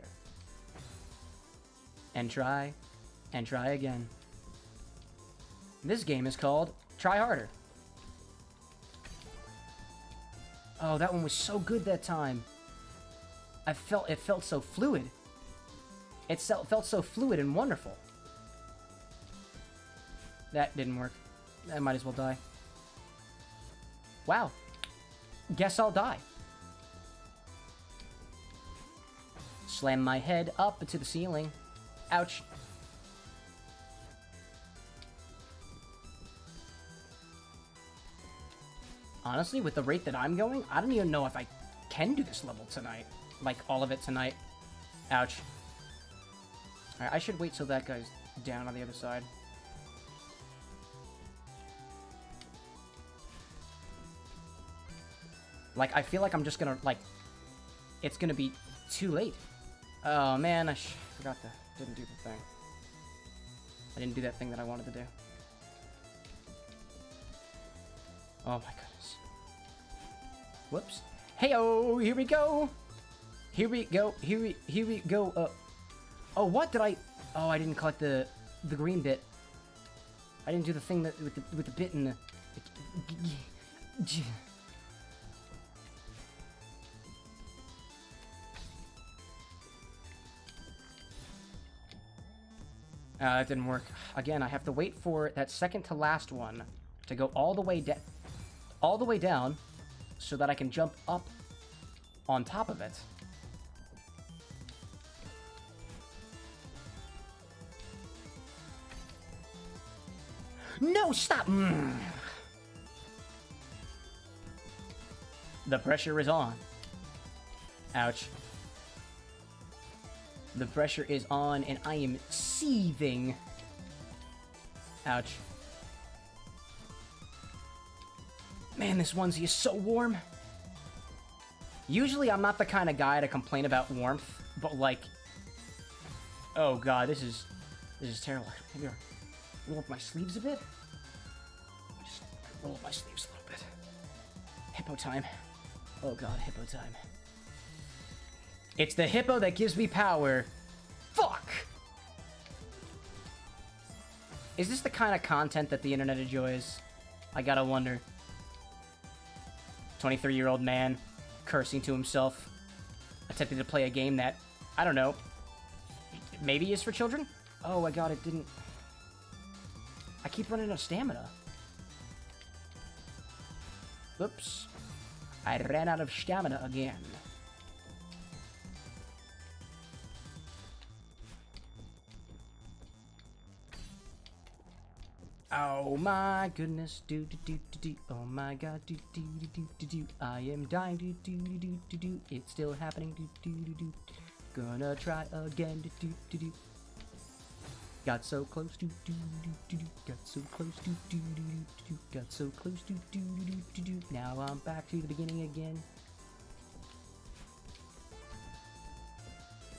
And try, and try again. This game is called Try Harder. Oh, that one was so good that time. I felt it felt so fluid. It felt so fluid and wonderful. That didn't work. I might as well die. Wow. Guess I'll die. Slam my head up into the ceiling. Ouch. Honestly, with the rate that I'm going, I don't even know if I can do this level tonight. Like, all of it tonight. Ouch. Alright, I should wait till that guy's down on the other side. Like, I feel like I'm just gonna, like, it's gonna be too late. Oh, man, I forgot to, didn't do the thing. I didn't do that thing that I wanted to do. Oh my goodness. Whoops. Hey oh, here we go. Here we go. Here we here we go. Uh, oh, what did I? Oh, I didn't collect the the green bit. I didn't do the thing that with the with the bit in the. Uh, that didn't work. Again, I have to wait for that second to last one to go all the way down, all the way down, so that I can jump up on top of it. No, stop! Mm. The pressure is on. Ouch. The pressure is on and I am seething. Ouch. Man, this onesie is so warm. Usually I'm not the kind of guy to complain about warmth, but like... Oh god, this is... This is terrible. Maybe I'll roll up my sleeves a bit? Just roll up my sleeves a little bit. Hippo time. Oh god, hippo time. It's the hippo that gives me power. Fuck! Is this the kind of content that the internet enjoys? I gotta wonder. 23-year-old man cursing to himself, attempting to play a game that, I don't know, maybe is for children? Oh my god, it didn't... I keep running out of stamina. Oops. I ran out of stamina again. Oh my goodness, do do do do do. Oh my god, do do do do do do. I am dying, do do do do do do. It's still happening, do do do do. Gonna try again, do do do do. Got so close, do do do do do. Got so close, do do do do do. Got so close, do do do do do. Now I'm back to the beginning again.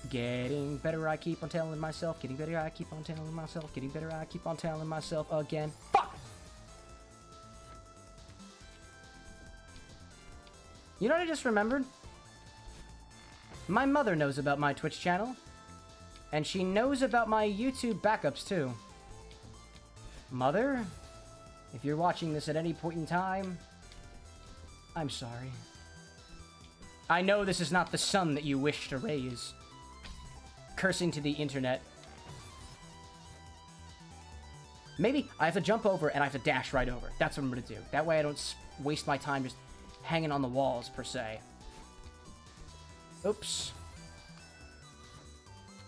Getting better, I keep on telling myself. Getting better, I keep on telling myself. Getting better, I keep on telling myself again. Fuck! You know what I just remembered? My mother knows about my Twitch channel. And she knows about my YouTube backups, too. Mother, if you're watching this at any point in time, I'm sorry. I know this is not the son that you wish to raise cursing to the internet. Maybe I have to jump over and I have to dash right over. That's what I'm going to do. That way I don't waste my time just hanging on the walls, per se. Oops.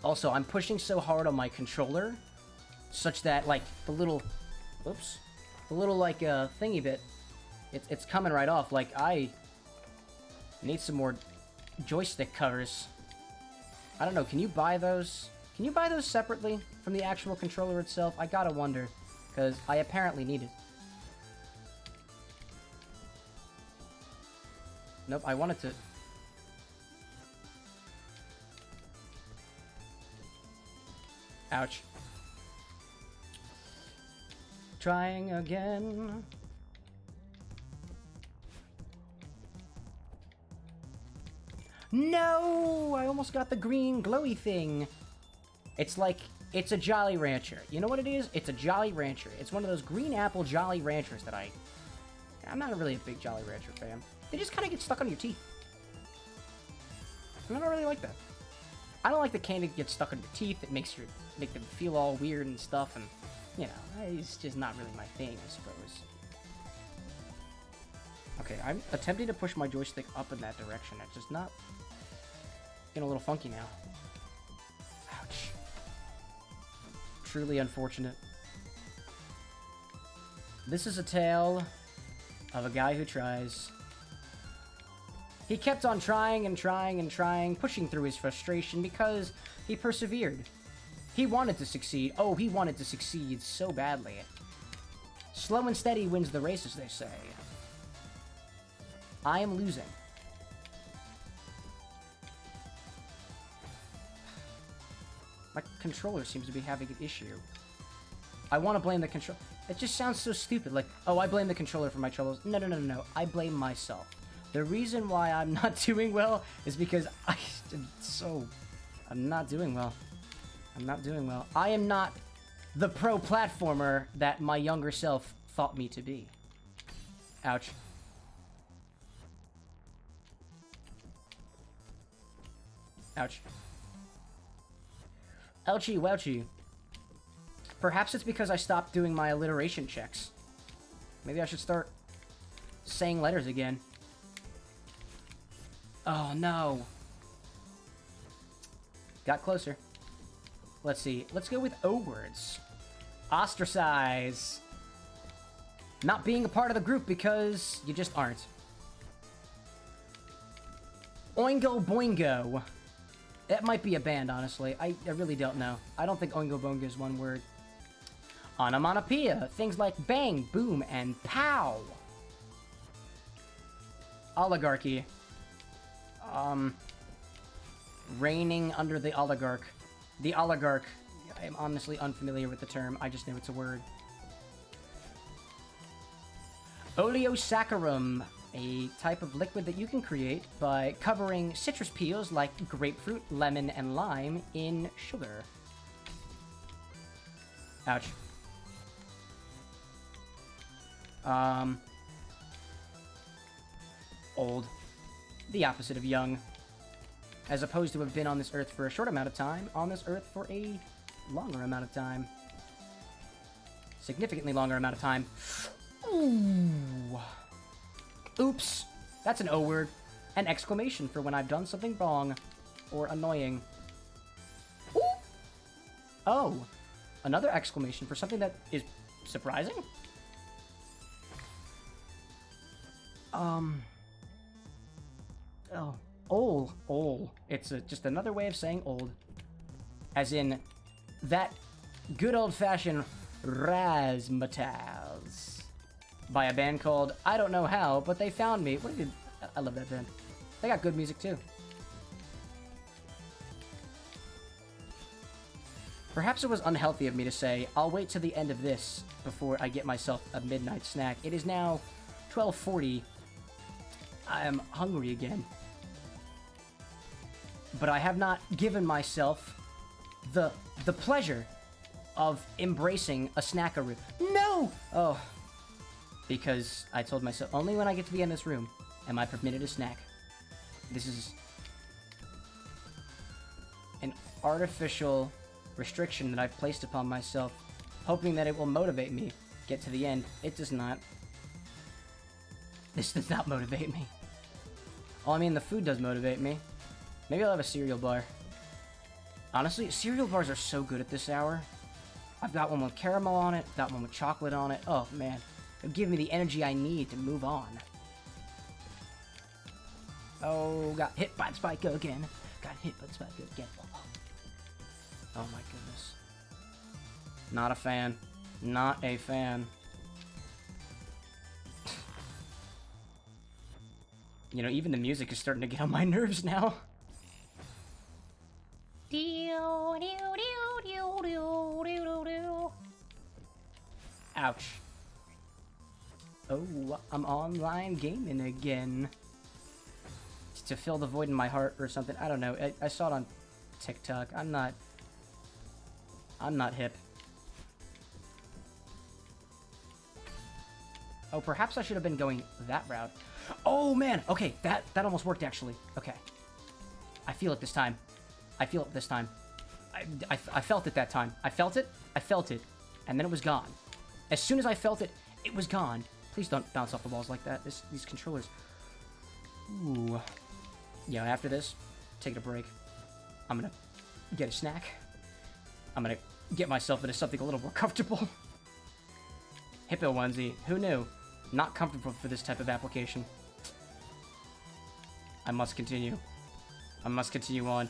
Also, I'm pushing so hard on my controller, such that, like, the little... Oops. The little, like, uh, thingy bit, it, it's coming right off. Like, I... Need some more joystick covers. I don't know, can you buy those? Can you buy those separately from the actual controller itself? I gotta wonder, because I apparently need it. Nope, I wanted to... Ouch. Trying again. No! I almost got the green glowy thing. It's like, it's a Jolly Rancher. You know what it is? It's a Jolly Rancher. It's one of those green apple Jolly Ranchers that I... I'm not really a big Jolly Rancher fan. They just kind of get stuck on your teeth. And I don't really like that. I don't like the candy that gets stuck on your teeth. It makes your make them feel all weird and stuff, and you know, it's just not really my thing, I suppose. Okay, I'm attempting to push my joystick up in that direction. It's just not getting a little funky now. Ouch. Truly unfortunate. This is a tale of a guy who tries. He kept on trying and trying and trying, pushing through his frustration because he persevered. He wanted to succeed. Oh, he wanted to succeed so badly. Slow and steady wins the race, as they say. I am losing. My controller seems to be having an issue. I want to blame the control. It just sounds so stupid. Like, oh, I blame the controller for my troubles. No, no, no, no, no. I blame myself. The reason why I'm not doing well is because I am so... I'm not doing well. I'm not doing well. I am not the pro platformer that my younger self thought me to be. Ouch. Ouch. Ouchie wouchie. Perhaps it's because I stopped doing my alliteration checks. Maybe I should start saying letters again. Oh, no. Got closer. Let's see. Let's go with O words. Ostracize. Not being a part of the group because you just aren't. Oingo Boingo. That might be a band, honestly. I, I really don't know. I don't think Oingo Boingo is one word. Onomatopoeia. Things like bang, boom, and pow. Oligarchy. Um, reigning under the oligarch. The oligarch. I am honestly unfamiliar with the term. I just know it's a word. Oleosaccharum, a type of liquid that you can create by covering citrus peels like grapefruit, lemon, and lime in sugar. Ouch. Um, old. The opposite of young as opposed to have been on this earth for a short amount of time, on this earth for a longer amount of time. Significantly longer amount of time. Ooh. Oops. That's an O word. An exclamation for when I've done something wrong or annoying. Ooh. Oh. Another exclamation for something that is surprising? Um... Oh old, old. It's a, just another way of saying old. As in, that good old-fashioned razzmatazz by a band called I don't know how, but they found me. What I love that band. They got good music too. Perhaps it was unhealthy of me to say, I'll wait till the end of this before I get myself a midnight snack. It is now 1240. I am hungry again but I have not given myself the the pleasure of embracing a snackaroo. No! Oh. Because I told myself, only when I get to the end of this room am I permitted a snack. This is an artificial restriction that I've placed upon myself, hoping that it will motivate me get to the end. It does not. This does not motivate me. Well, I mean, the food does motivate me. Maybe I'll have a cereal bar. Honestly, cereal bars are so good at this hour. I've got one with caramel on it, got one with chocolate on it. Oh, man. It'll give me the energy I need to move on. Oh, got hit by the spike again. Got hit by the spike again. Oh my goodness. Not a fan. Not a fan. you know, even the music is starting to get on my nerves now. Ouch. Oh, I'm online gaming again. To fill the void in my heart or something. I don't know. I, I saw it on TikTok. I'm not... I'm not hip. Oh, perhaps I should have been going that route. Oh, man! Okay, that, that almost worked, actually. Okay. I feel it this time. I feel it this time. I, I, I felt it that time. I felt it, I felt it, and then it was gone. As soon as I felt it, it was gone. Please don't bounce off the walls like that. This, these controllers. Ooh. Yeah, after this, take a break. I'm gonna get a snack. I'm gonna get myself into something a little more comfortable. Hippo onesie. Who knew? Not comfortable for this type of application. I must continue. I must continue on.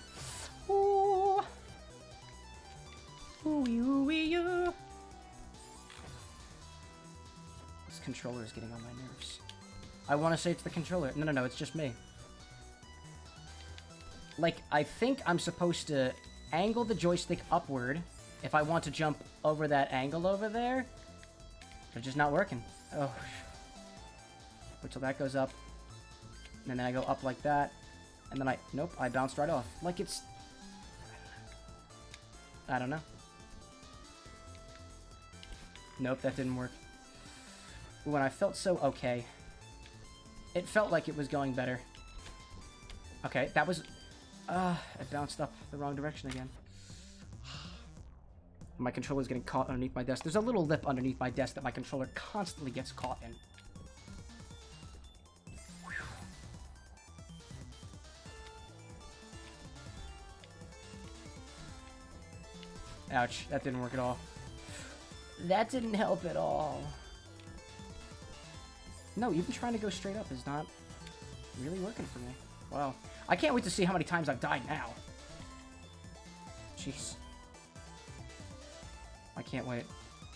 Ooh. Ooh. Controller is getting on my nerves. I want to say it's the controller. No, no, no, it's just me. Like, I think I'm supposed to angle the joystick upward if I want to jump over that angle over there. But it's just not working. Oh. Wait till that goes up. And then I go up like that. And then I... Nope, I bounced right off. Like it's... I don't know. Nope, that didn't work. When I felt so okay. It felt like it was going better. Okay, that was... Uh, I bounced up the wrong direction again. My controller's getting caught underneath my desk. There's a little lip underneath my desk that my controller constantly gets caught in. Ouch, that didn't work at all. That didn't help at all. No, even trying to go straight up is not really working for me. Wow. I can't wait to see how many times I've died now. Jeez. I can't wait.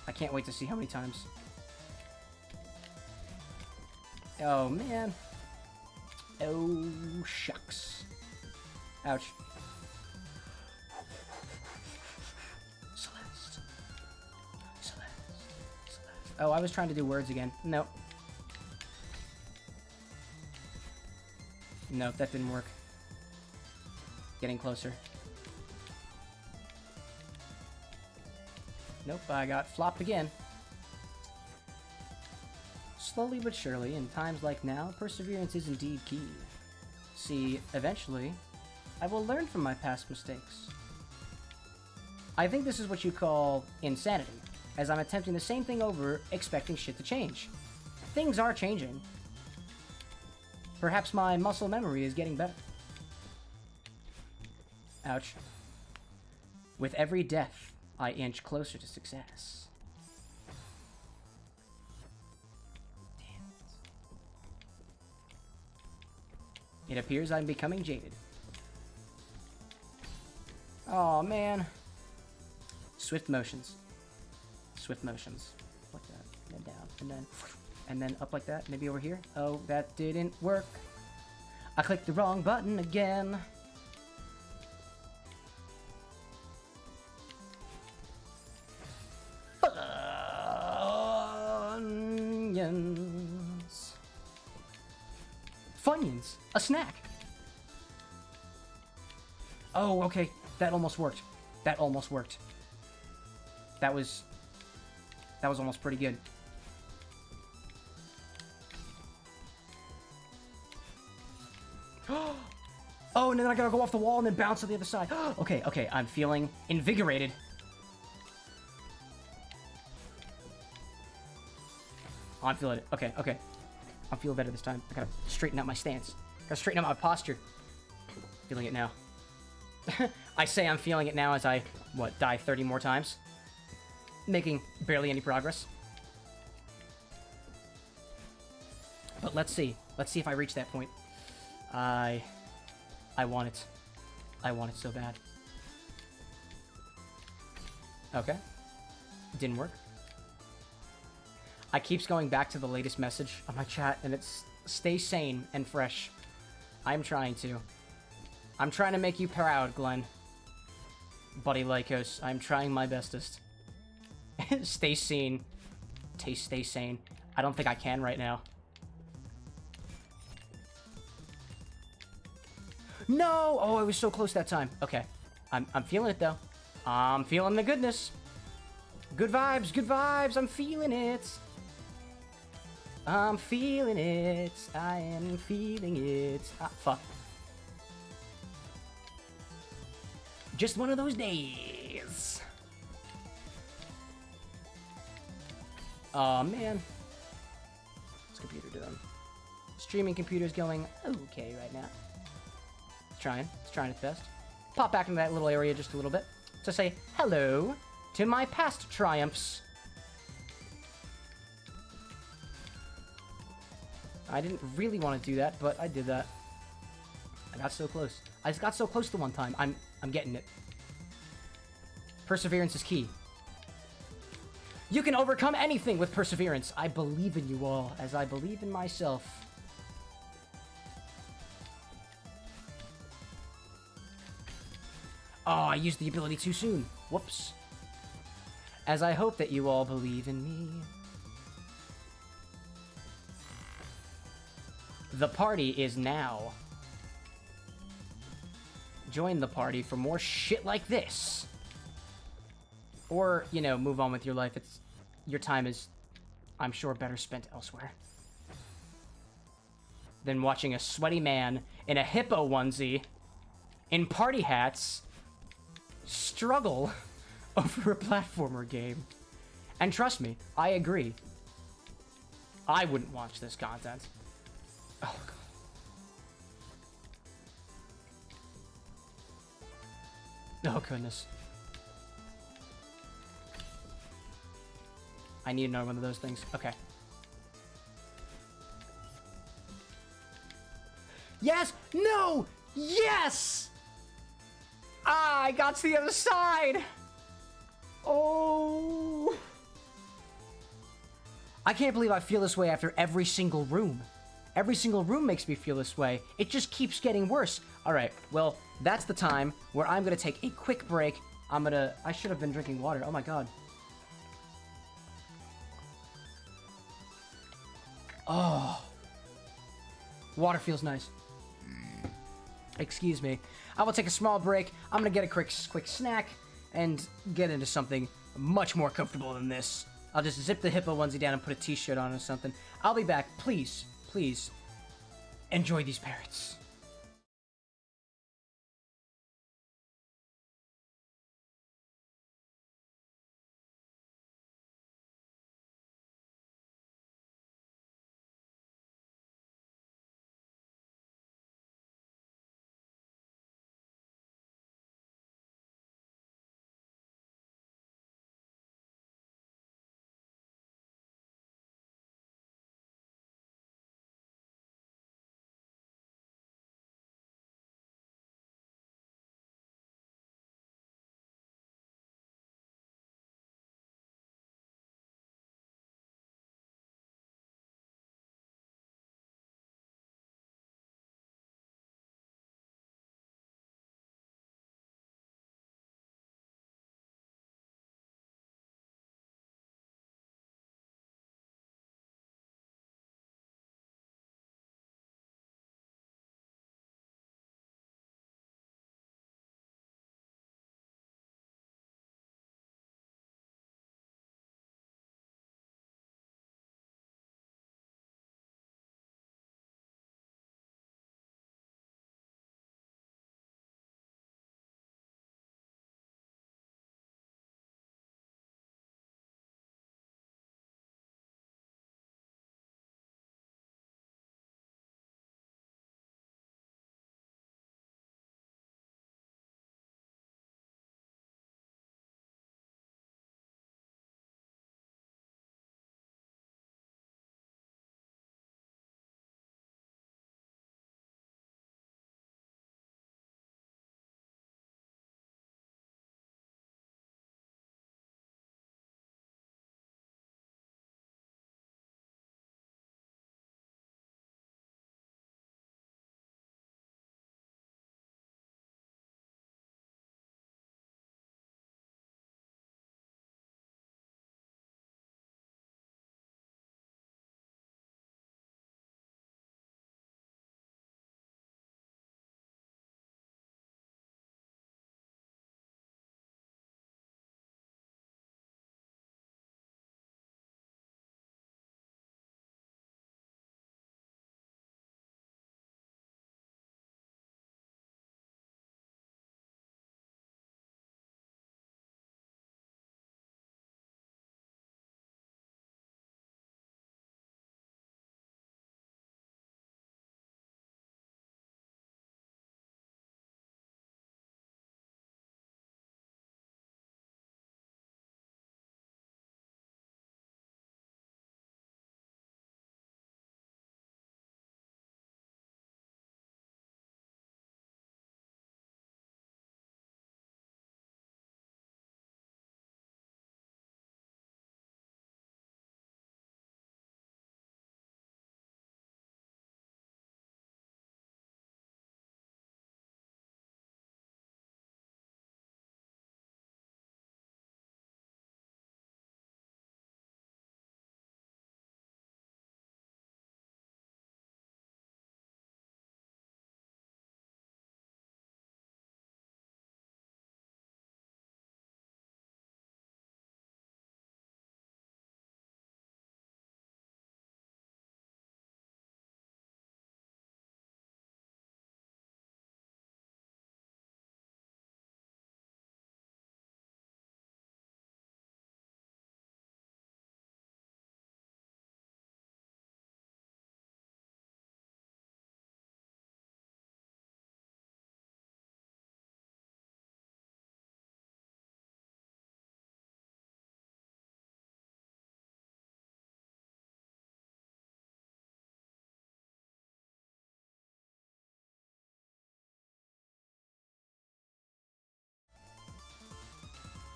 I can't wait to see how many times. Oh, man. Oh, shucks. Ouch. Celeste. Celeste. Celeste. Oh, I was trying to do words again. Nope. Nope, that didn't work. Getting closer. Nope, I got flopped again. Slowly but surely, in times like now, perseverance is indeed key. See, eventually, I will learn from my past mistakes. I think this is what you call insanity, as I'm attempting the same thing over, expecting shit to change. Things are changing. Perhaps my muscle memory is getting better. Ouch. With every death, I inch closer to success. It. It appears I'm becoming jaded. Oh man. Swift motions. Swift motions. Like that. And then down. And then and then up like that. Maybe over here. Oh, that didn't work. I clicked the wrong button again. Funyuns. Funyuns. A snack. Oh, okay. That almost worked. That almost worked. That was... That was almost pretty good. And then I gotta go off the wall and then bounce to the other side. okay, okay, I'm feeling invigorated. Oh, I'm feeling it. Okay, okay. I'm feeling better this time. I gotta straighten out my stance. I Gotta straighten out my posture. Feeling it now. I say I'm feeling it now as I, what, die 30 more times? Making barely any progress. But let's see. Let's see if I reach that point. I... I want it. I want it so bad. Okay. Didn't work. I keeps going back to the latest message on my chat, and it's stay sane and fresh. I'm trying to. I'm trying to make you proud, Glenn. Buddy Lycos, I'm trying my bestest. stay sane. Taste, stay sane. I don't think I can right now. No! Oh, I was so close that time. Okay. I'm, I'm feeling it, though. I'm feeling the goodness. Good vibes, good vibes. I'm feeling it. I'm feeling it. I am feeling it. Ah, fuck. Just one of those days. Oh man. What's computer doing? Streaming computer's going okay right now. Trying. It's trying its best. Pop back into that little area just a little bit to say hello to my past triumphs. I didn't really want to do that, but I did that. I got so close. I just got so close the one time. I'm I'm getting it. Perseverance is key. You can overcome anything with perseverance. I believe in you all, as I believe in myself. Oh, I used the ability too soon. Whoops. As I hope that you all believe in me. The party is now. Join the party for more shit like this. Or, you know, move on with your life. It's your time is, I'm sure, better spent elsewhere. Than watching a sweaty man in a hippo onesie in party hats struggle over a platformer game. And trust me, I agree. I wouldn't watch this content. Oh, God. Oh, goodness. I need another one of those things. Okay. Yes! No! Yes! Ah, I got to the other side! Oh! I can't believe I feel this way after every single room. Every single room makes me feel this way. It just keeps getting worse. Alright, well, that's the time where I'm gonna take a quick break. I'm gonna... I should have been drinking water. Oh my god. Oh. Water feels nice. Excuse me. I will take a small break. I'm gonna get a quick, quick snack and get into something much more comfortable than this. I'll just zip the hippo onesie down and put a t-shirt on or something. I'll be back. Please, please, enjoy these parrots.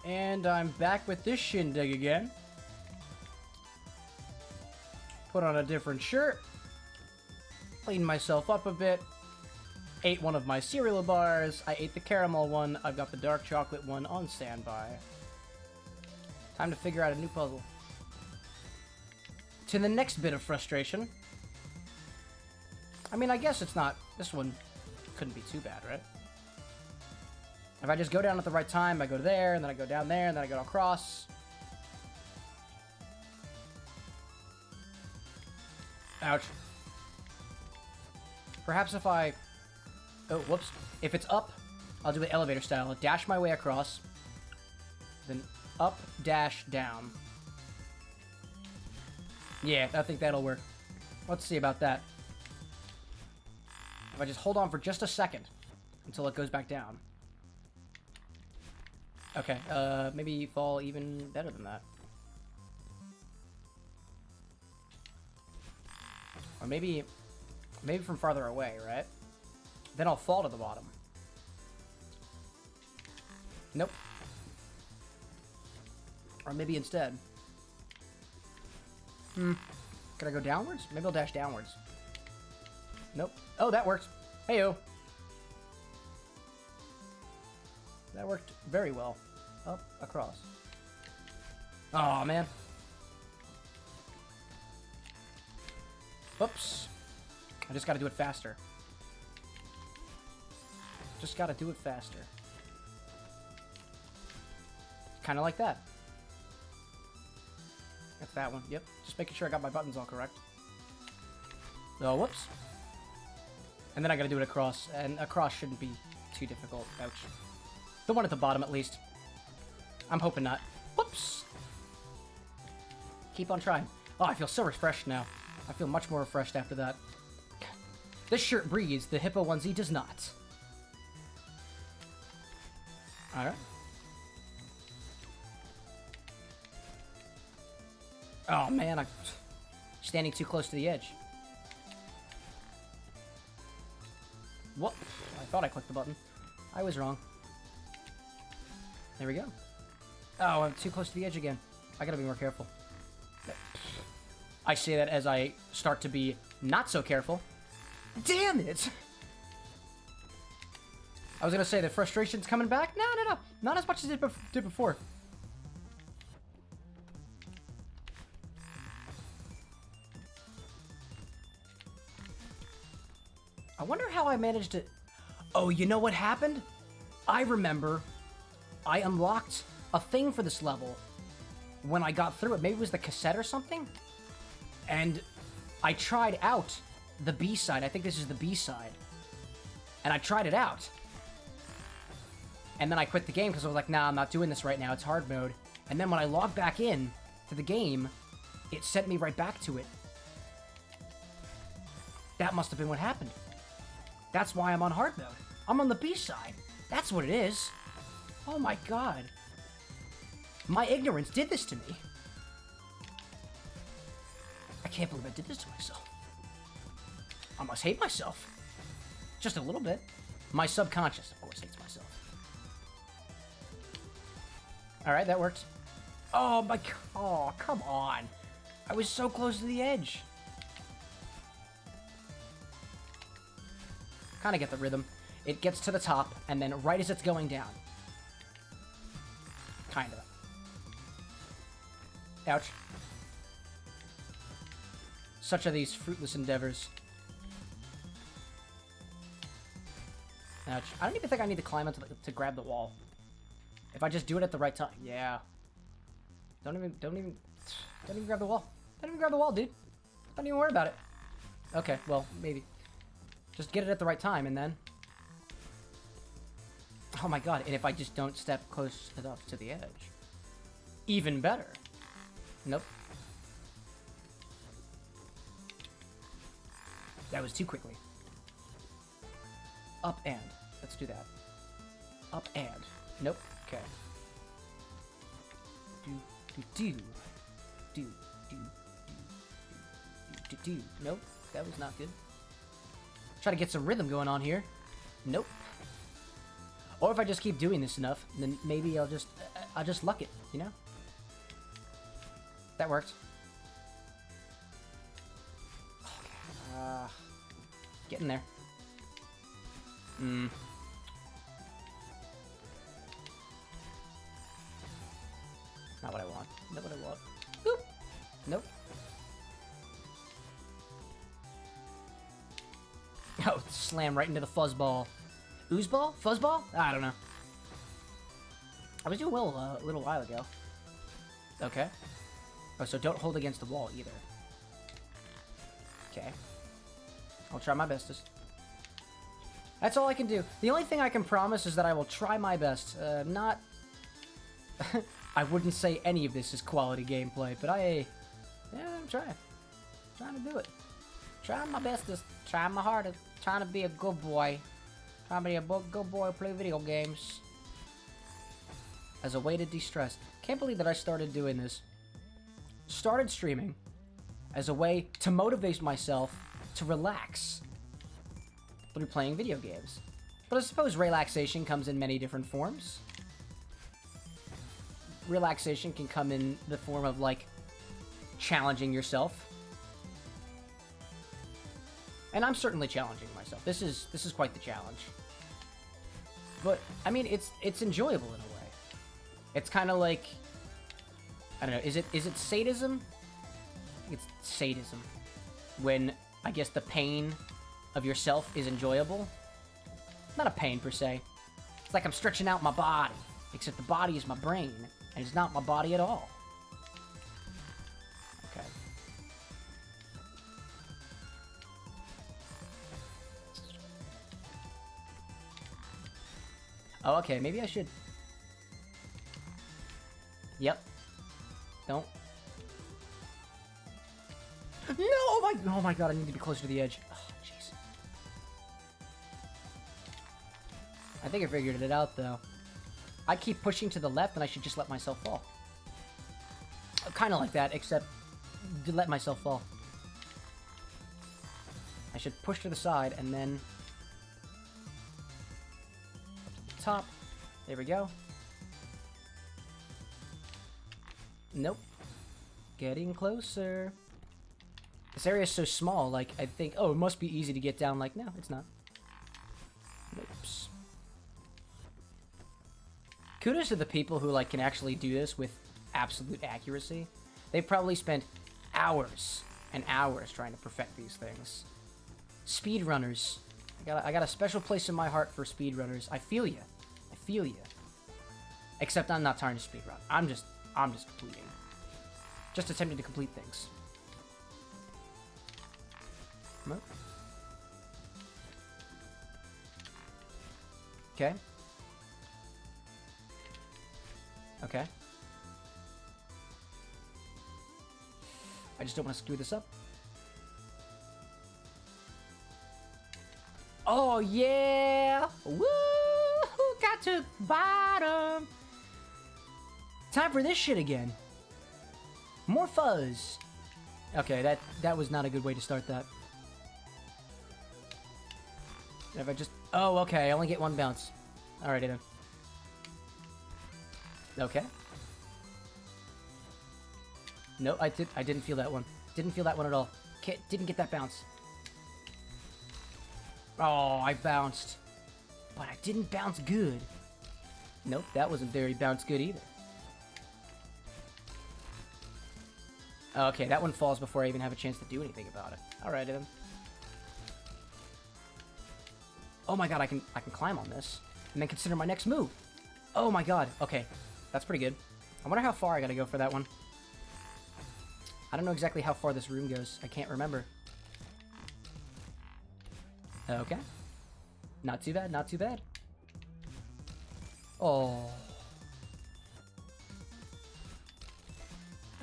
And I'm back with this shindig again. Put on a different shirt. Cleaned myself up a bit. Ate one of my cereal bars. I ate the caramel one. I've got the dark chocolate one on standby. Time to figure out a new puzzle. To the next bit of frustration. I mean, I guess it's not... This one couldn't be too bad, right? If I just go down at the right time, I go there, and then I go down there, and then I go across. Ouch. Perhaps if I... Oh, whoops. If it's up, I'll do it elevator style. I'll dash my way across. Then up, dash, down. Yeah, I think that'll work. Let's see about that. If I just hold on for just a second until it goes back down. Okay, uh, maybe fall even better than that. Or maybe, maybe from farther away, right? Then I'll fall to the bottom. Nope. Or maybe instead. Hmm. Could I go downwards? Maybe I'll dash downwards. Nope. Oh, that worked. Heyo. That worked very well. Up, across. Oh man. Oops. I just gotta do it faster. Just gotta do it faster. Kinda like that. That's that one. Yep. Just making sure I got my buttons all correct. Oh, whoops. And then I gotta do it across, and across shouldn't be too difficult. Ouch. The one at the bottom, at least. I'm hoping not. Whoops! Keep on trying. Oh, I feel so refreshed now. I feel much more refreshed after that. This shirt breathes, the hippo onesie does not. Alright. Oh man, I'm standing too close to the edge. What? I thought I clicked the button. I was wrong. There we go. Oh, I'm too close to the edge again. I gotta be more careful. I say that as I start to be not so careful. Damn it! I was gonna say the frustration's coming back. No, no, no. Not as much as it did before. I wonder how I managed to... Oh, you know what happened? I remember I unlocked a thing for this level when I got through it. Maybe it was the cassette or something? And I tried out the B-side. I think this is the B-side. And I tried it out. And then I quit the game because I was like, nah, I'm not doing this right now. It's hard mode. And then when I logged back in to the game, it sent me right back to it. That must have been what happened. That's why I'm on hard mode. I'm on the B-side. That's what it is. Oh my god. My ignorance did this to me. I can't believe I did this to myself. I must hate myself. Just a little bit. My subconscious, of course, hates myself. Alright, that worked. Oh my... Oh, come on. I was so close to the edge. Kind of get the rhythm. It gets to the top, and then right as it's going down. Kind of. Ouch. Such are these fruitless endeavors. Ouch. I don't even think I need to climb into the, to grab the wall. If I just do it at the right time. Yeah. Don't even, don't even, don't even grab the wall. Don't even grab the wall, dude. Don't even worry about it. Okay, well, maybe. Just get it at the right time, and then... Oh my god, and if I just don't step close enough to the edge. Even better. Nope. That was too quickly. Up and. Let's do that. Up and. Nope. Okay. Do, do, do. Do, do, do, do, do. Nope. That was not good. Try to get some rhythm going on here. Nope. Or if I just keep doing this enough, then maybe I'll just... I'll just luck it, you know? That worked. Uh, getting there. Hmm. Not what I want. Not what I want. Boop. Nope. Oh, slam right into the fuzzball. Oozeball? Fuzzball? I don't know. I was doing well uh, a little while ago. Okay. Oh, so don't hold against the wall either. Okay. I'll try my bestest. That's all I can do. The only thing I can promise is that I will try my best. Uh, not... I wouldn't say any of this is quality gameplay, but I... Yeah, I'm trying. trying to do it. Trying my bestest. Trying my hardest. Trying to be a good boy. Trying to be a good boy play video games. As a way to de-stress. Can't believe that I started doing this. Started streaming as a way to motivate myself to relax through playing video games. But I suppose relaxation comes in many different forms. Relaxation can come in the form of, like, challenging yourself. And I'm certainly challenging myself. This is this is quite the challenge. But I mean, it's it's enjoyable in a way. It's kind of like I don't know. Is it is it sadism? It's sadism when I guess the pain of yourself is enjoyable. Not a pain per se. It's like I'm stretching out my body, except the body is my brain, and it's not my body at all. Okay. Oh, okay. Maybe I should... Yep. Don't. No! Oh my, oh my god, I need to be closer to the edge. Oh, jeez. I think I figured it out, though. I keep pushing to the left, and I should just let myself fall. Kind of like that, except to let myself fall. I should push to the side, and then... Top. There we go. Nope. Getting closer. This area is so small, like, I think, oh, it must be easy to get down. Like, no, it's not. Oops. Kudos to the people who, like, can actually do this with absolute accuracy. They've probably spent hours and hours trying to perfect these things. Speedrunners. I got, I got a special place in my heart for speedrunners. I feel you. I feel you. Except I'm not trying to speedrun. I'm just, I'm just completing. Just attempting to complete things. Nope. Okay. Okay. I just don't want to screw this up. Oh, yeah! Woo! Got to bottom! Time for this shit again. More fuzz. Okay, that, that was not a good way to start that. If I just... Oh, okay, I only get one bounce. Alrighty then. Okay. No, I did. I didn't feel that one. Didn't feel that one at all. Can't, didn't get that bounce. Oh, I bounced. But I didn't bounce good. Nope, that wasn't very bounce good either. Okay, that one falls before I even have a chance to do anything about it. Alrighty then. Oh my god, I can I can climb on this. And then consider my next move. Oh my god. Okay. That's pretty good. I wonder how far I gotta go for that one. I don't know exactly how far this room goes. I can't remember. Okay. Not too bad, not too bad. Oh.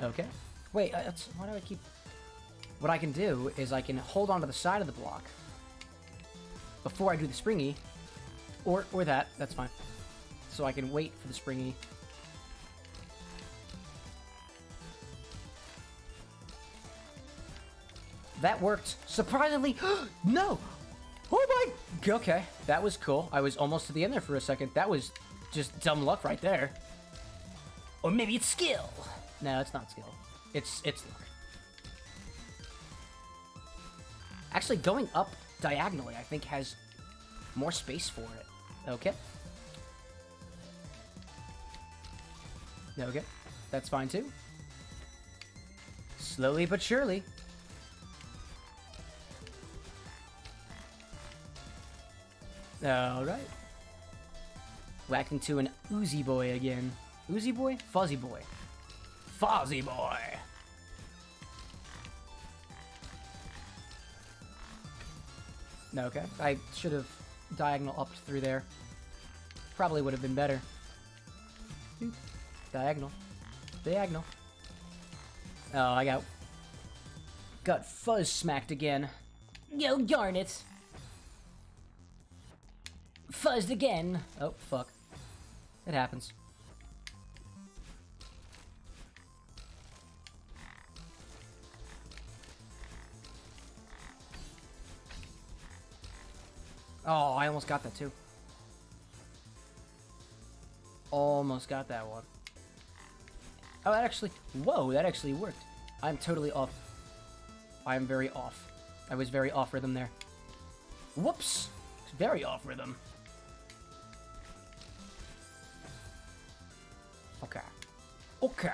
Okay. Wait, uh, why do I keep... What I can do is I can hold onto the side of the block before I do the springy. Or, or that, that's fine. So I can wait for the springy. That worked. Surprisingly, no! Oh my... Okay, that was cool. I was almost to the end there for a second. That was just dumb luck right there. Or maybe it's skill. No, it's not skill. It's it's. Actually, going up diagonally, I think, has more space for it. Okay. Okay. That's fine, too. Slowly but surely. Alright. Whacked into an Uzi boy again. Uzi boy? Fuzzy boy. Fuzzy boy! No, okay. I should have diagonal upped through there. Probably would have been better. Diagonal. Diagonal. Oh, I got... Got fuzz smacked again. Yo, darn it! Fuzzed again! Oh, fuck. It happens. Oh, I almost got that too. Almost got that one. Oh, that actually... Whoa, that actually worked. I'm totally off. I'm very off. I was very off rhythm there. Whoops! Very off rhythm. Okay. Okay.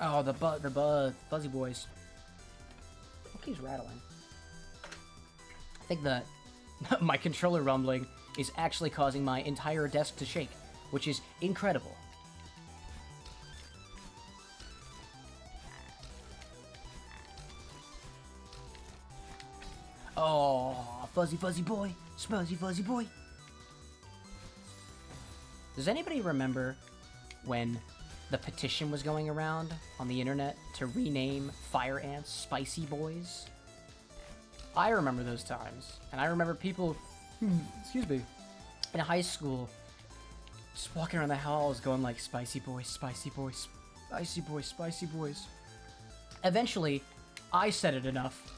Oh, the bu the bu fuzzy boys. What keeps rattling? I think the my controller rumbling is actually causing my entire desk to shake, which is incredible. Oh, fuzzy fuzzy boy, fuzzy fuzzy boy. Does anybody remember when the petition was going around on the internet to rename fire ants spicy boys? I remember those times, and I remember people, hmm, excuse me, in high school, just walking around the halls going like, spicy boys, spicy boys, spicy boys, spicy boys. Eventually, I said it enough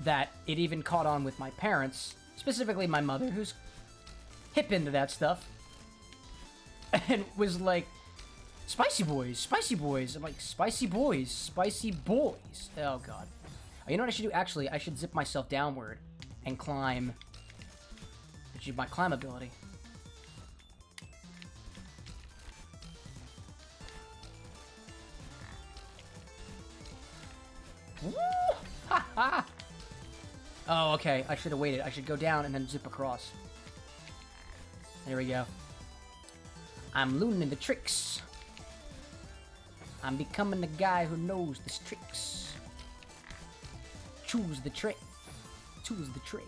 that it even caught on with my parents, specifically my mother, who's hip into that stuff, and was like, Spicy boys, spicy boys. I'm like, spicy boys, spicy boys. Oh, God. You know what I should do? Actually, I should zip myself downward and climb. Which is my climb ability. Woo! Ha ha! Oh, okay. I should have waited. I should go down and then zip across. There we go. I'm learning the tricks. I'm becoming the guy who knows the tricks. Choose the trick. Choose the trade.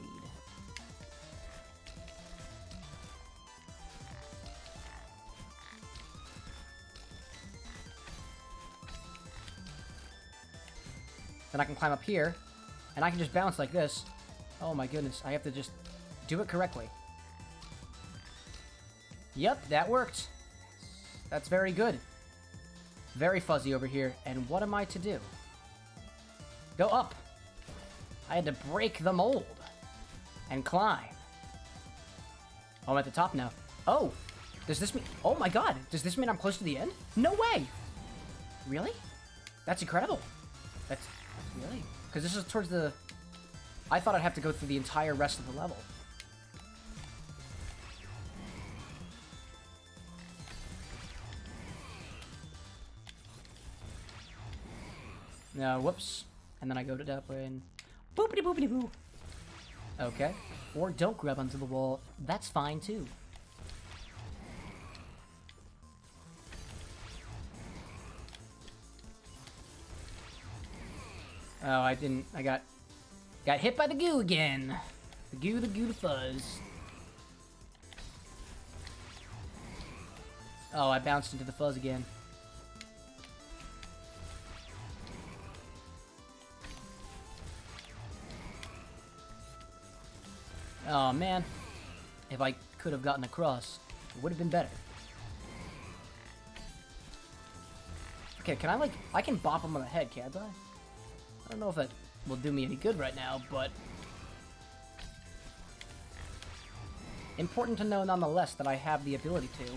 Then I can climb up here, and I can just bounce like this. Oh my goodness, I have to just do it correctly. Yep, that worked. That's very good. Very fuzzy over here, and what am I to do? Go up! I had to break the mold. And climb. Oh, I'm at the top now. Oh! Does this mean- Oh my god! Does this mean I'm close to the end? No way! Really? That's incredible. That's- Really? Because this is towards the... I thought I'd have to go through the entire rest of the level. No, whoops. And then I go to that way and... Boopity boopity boo! Okay. Or don't grab onto the wall. That's fine too. Oh, I didn't. I got got hit by the goo again. The goo, the goo, the fuzz. Oh, I bounced into the fuzz again. Oh, man. If I could have gotten across, it would have been better. Okay, can I, like... I can bop him on the head, can't I? I don't know if that will do me any good right now, but... Important to know, nonetheless, that I have the ability to.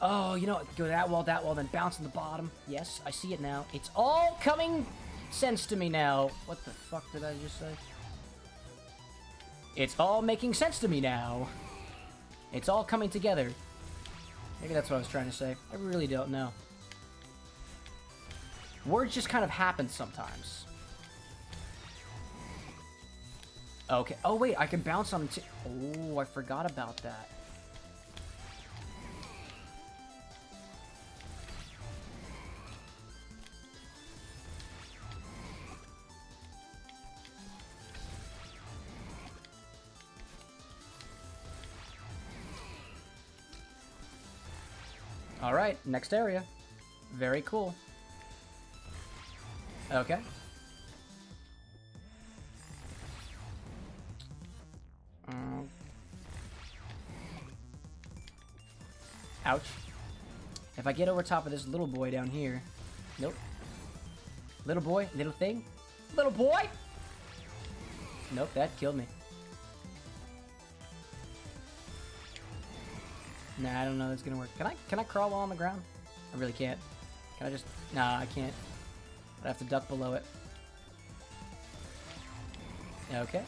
Oh, you know, go that wall, that wall, then bounce on the bottom. Yes, I see it now. It's all coming sense to me now. What the fuck did I just say? It's all making sense to me now. It's all coming together. Maybe that's what I was trying to say. I really don't know. Words just kind of happen sometimes. Okay. Oh, wait. I can bounce on. Oh, I forgot about that. Alright, next area. Very cool. Okay. Um. Ouch. If I get over top of this little boy down here... Nope. Little boy, little thing. Little boy! Nope, that killed me. Nah, I don't know that's gonna work. Can I can I crawl while on the ground? I really can't. Can I just... Nah, I can't. I have to duck below it. Okay.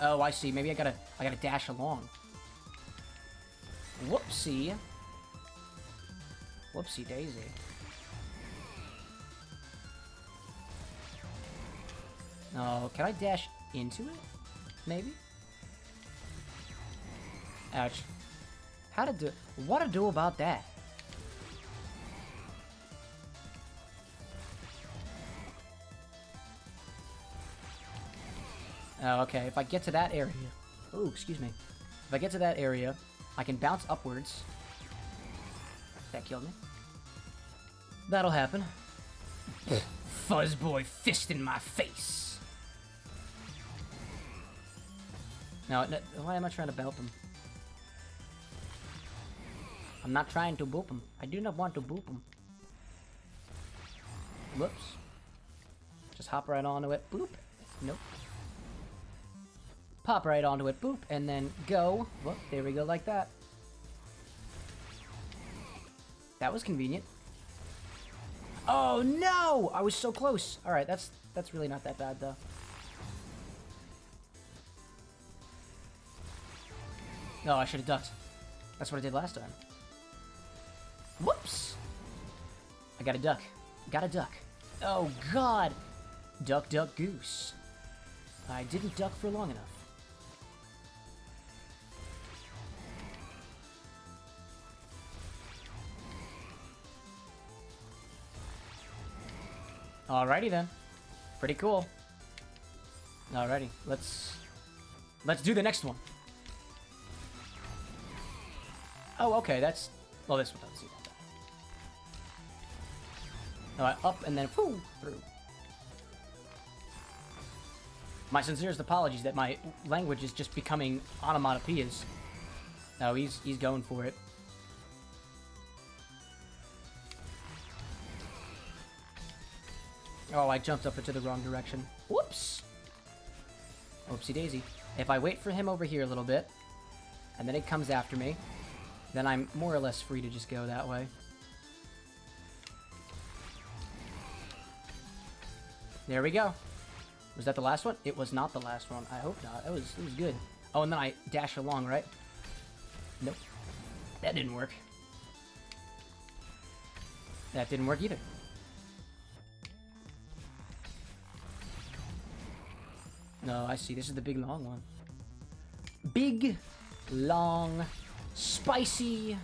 Oh, I see. Maybe I gotta I gotta dash along. Whoopsie. Whoopsie daisy. Oh, can I dash into it? Maybe? Ouch. How to do- what to do about that? Oh, okay. If I get to that area... Oh, excuse me. If I get to that area, I can bounce upwards. That killed me. That'll happen. Fuzzboy fist in my face. No, no, why am I trying to boop him? I'm not trying to boop him. I do not want to boop him. Whoops. Just hop right onto it. Boop. Nope. Pop right onto it. Boop. And then go. Whoop. There we go like that. That was convenient. Oh no! I was so close. All right, that's that's really not that bad though. No, I should have ducked. That's what I did last time. Whoops! I got a duck. Got a duck. Oh god! Duck, duck, goose. I didn't duck for long enough. Alrighty then. Pretty cool. Alrighty, let's... Let's do the next one. Oh, okay, that's... Well, this one doesn't seem that. Alright, up and then whoo, through. My sincerest apologies that my language is just becoming onomatopoeias. No, he's he's going for it. Oh, I jumped up into the wrong direction. Whoops! Oopsie daisy. If I wait for him over here a little bit, and then it comes after me, then I'm more or less free to just go that way. There we go. Was that the last one? It was not the last one. I hope not. It was, it was good. Oh, and then I dash along, right? Nope. That didn't work. That didn't work either. No, I see. This is the big long one. Big, long, spicy.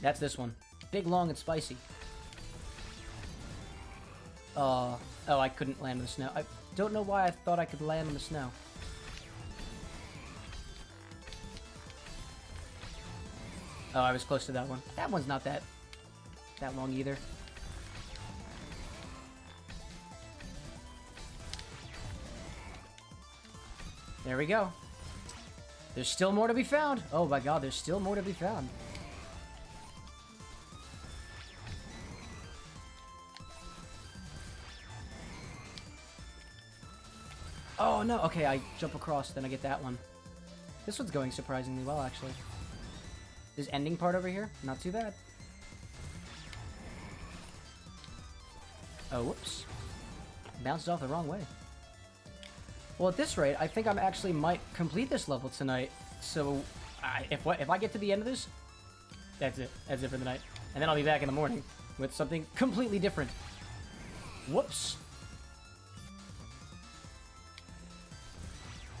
That's this one. Big, long, and spicy. Uh, oh, I couldn't land in the snow. I don't know why I thought I could land in the snow. Oh, I was close to that one. That one's not that that long either. There we go. There's still more to be found. Oh my god, there's still more to be found. Oh no, okay, I jump across, then I get that one. This one's going surprisingly well, actually. This ending part over here, not too bad. Oh, whoops. Bounced off the wrong way. Well, at this rate, I think I'm actually might complete this level tonight. So, I, if if I get to the end of this, that's it. That's it for the night. And then I'll be back in the morning with something completely different. Whoops.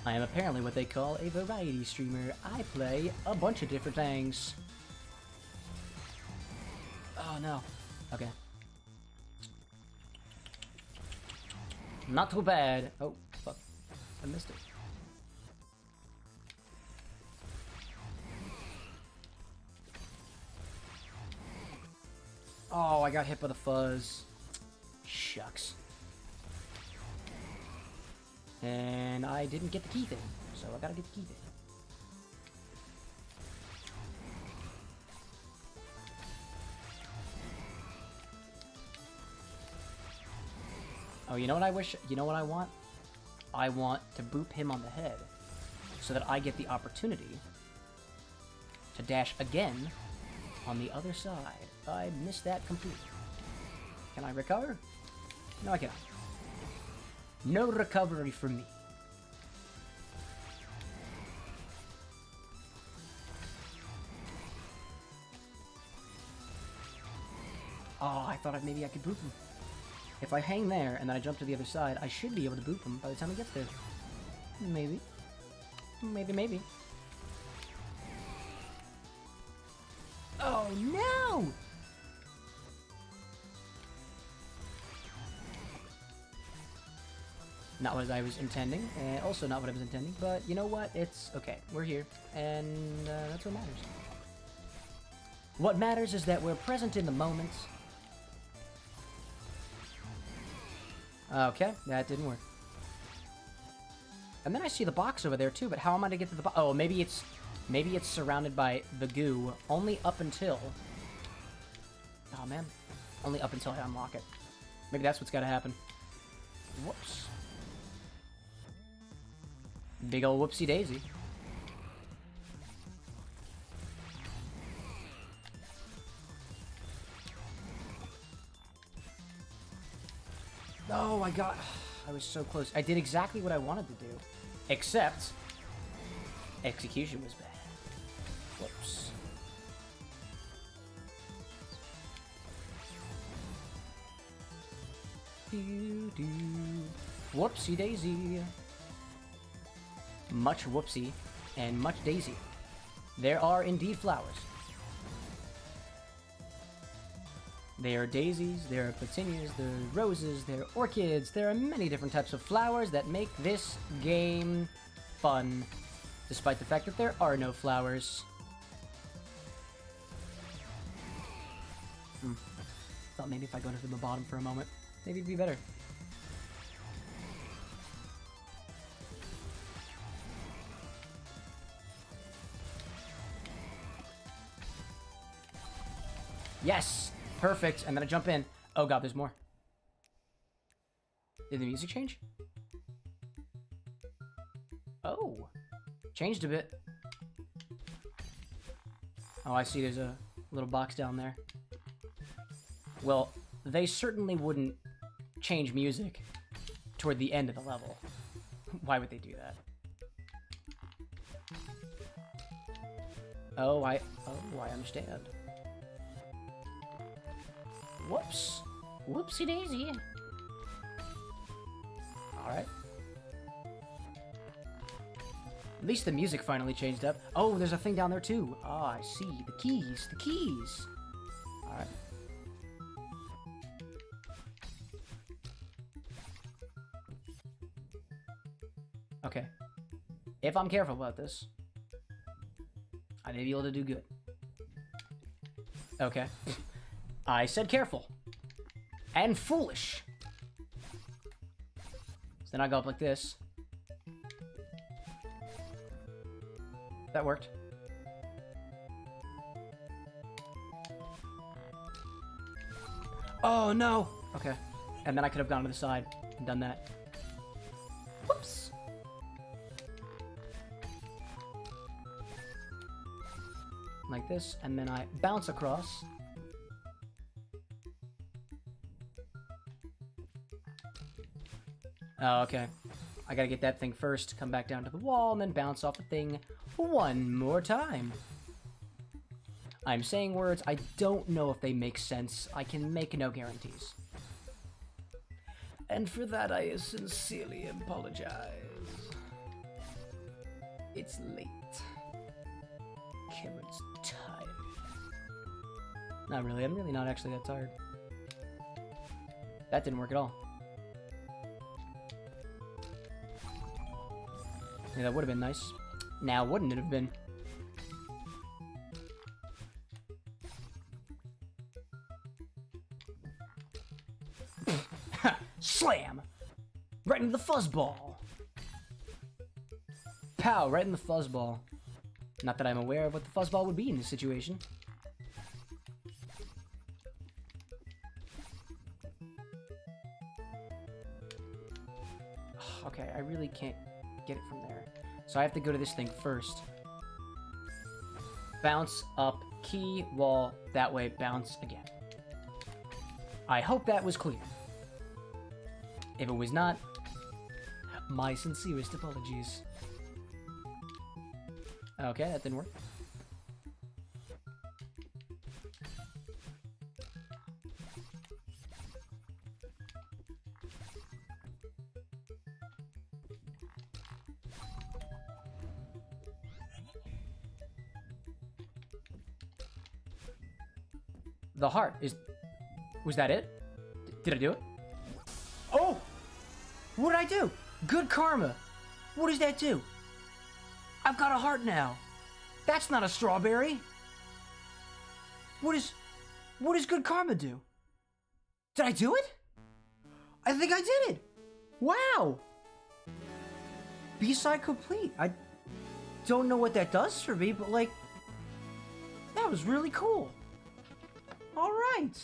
I am apparently what they call a variety streamer. I play a bunch of different things. Oh no. Okay. Not too bad. Oh. I missed it. Oh, I got hit by the fuzz. Shucks. And I didn't get the key thing, so I gotta get the key thing. Oh, you know what I wish? You know what I want? I want to boop him on the head so that I get the opportunity to dash again on the other side. I missed that completely. Can I recover? No, I cannot. No recovery for me. Oh, I thought maybe I could boop him. If I hang there and then I jump to the other side, I should be able to boop him by the time he gets there. Maybe. Maybe, maybe. Oh, no! Not what I was intending, and also not what I was intending, but you know what? It's okay. We're here, and uh, that's what matters. What matters is that we're present in the moment. Okay, that didn't work. And then I see the box over there too, but how am I to get to the box? Oh, maybe it's maybe it's surrounded by the goo only up until Oh man. Only up until I unlock it. Maybe that's what's gotta happen. Whoops. Big ol' whoopsie daisy. Oh, I got... I was so close. I did exactly what I wanted to do. Except... Execution was bad. Whoops. Whoopsie daisy. Much whoopsie and much daisy. There are indeed flowers. There are daisies, there are petunias, there are roses, there are orchids, there are many different types of flowers that make this game fun, despite the fact that there are no flowers. Hmm. Thought maybe if I go to the bottom for a moment, maybe it'd be better. Yes! Perfect. And then I jump in. Oh god, there's more. Did the music change? Oh. Changed a bit. Oh, I see there's a little box down there. Well, they certainly wouldn't change music toward the end of the level. Why would they do that? Oh, I... Oh, I understand. Whoops. Whoopsie daisy. Alright. At least the music finally changed up. Oh, there's a thing down there too. Ah, I see. The keys. The keys. Alright. Okay. If I'm careful about this, I may be able to do good. Okay. I said careful. And foolish. So then I go up like this. That worked. Oh, no! Okay. And then I could have gone to the side and done that. Whoops. Like this, and then I bounce across. Oh, okay. I gotta get that thing first, come back down to the wall, and then bounce off the thing one more time. I'm saying words, I don't know if they make sense. I can make no guarantees. And for that, I sincerely apologize. It's late. Cameron's tired. Not really, I'm really not actually that tired. That didn't work at all. Yeah, that would have been nice. Now, wouldn't it have been? Slam! Right into the fuzzball! Pow! Right in the fuzzball. Not that I'm aware of what the fuzzball would be in this situation. Okay, I really can't get it from there. So I have to go to this thing first. Bounce up, key, wall, that way, bounce again. I hope that was clear. If it was not, my sincerest apologies. Okay, that didn't work. Heart is... Was that it? D did I do it? Oh! What did I do? Good karma. What does that do? I've got a heart now. That's not a strawberry. What is... What does good karma do? Did I do it? I think I did it. Wow. B-side complete. I don't know what that does for me, but like... That was really cool. All right.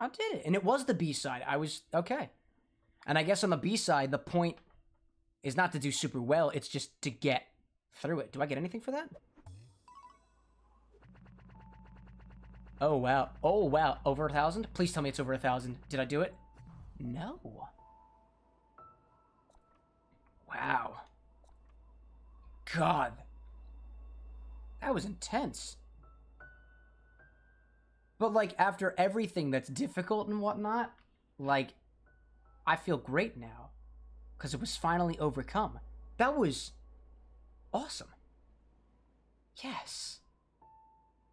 I did it. And it was the B side. I was okay. And I guess on the B side, the point is not to do super well, it's just to get through it. Do I get anything for that? Oh, wow. Oh, wow. Over a thousand? Please tell me it's over a thousand. Did I do it? No. Wow. God. That was intense. But like after everything that's difficult and whatnot, like I feel great now because it was finally overcome. That was awesome. Yes.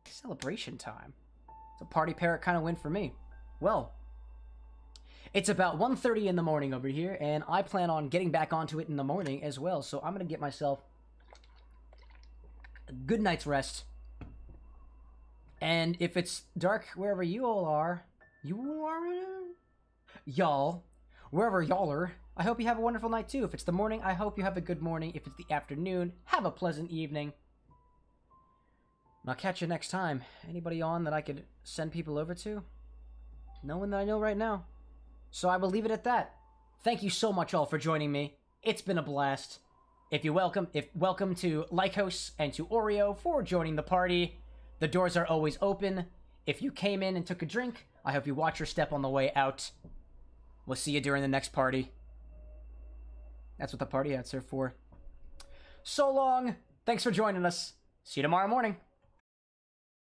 Celebration time. It's a party parrot kind of win for me. Well, it's about 1.30 in the morning over here, and I plan on getting back onto it in the morning as well, so I'm going to get myself a good night's rest. And if it's dark wherever you all are, you are, uh, y'all, wherever y'all are, I hope you have a wonderful night too. If it's the morning, I hope you have a good morning. If it's the afternoon, have a pleasant evening. And I'll catch you next time. Anybody on that I could send people over to? No one that I know right now. So I will leave it at that. Thank you so much all for joining me. It's been a blast. If you welcome, if welcome to Lycos and to Oreo for joining the party. The doors are always open. If you came in and took a drink, I hope you watch your step on the way out. We'll see you during the next party. That's what the party hats are for. So long. Thanks for joining us. See you tomorrow morning.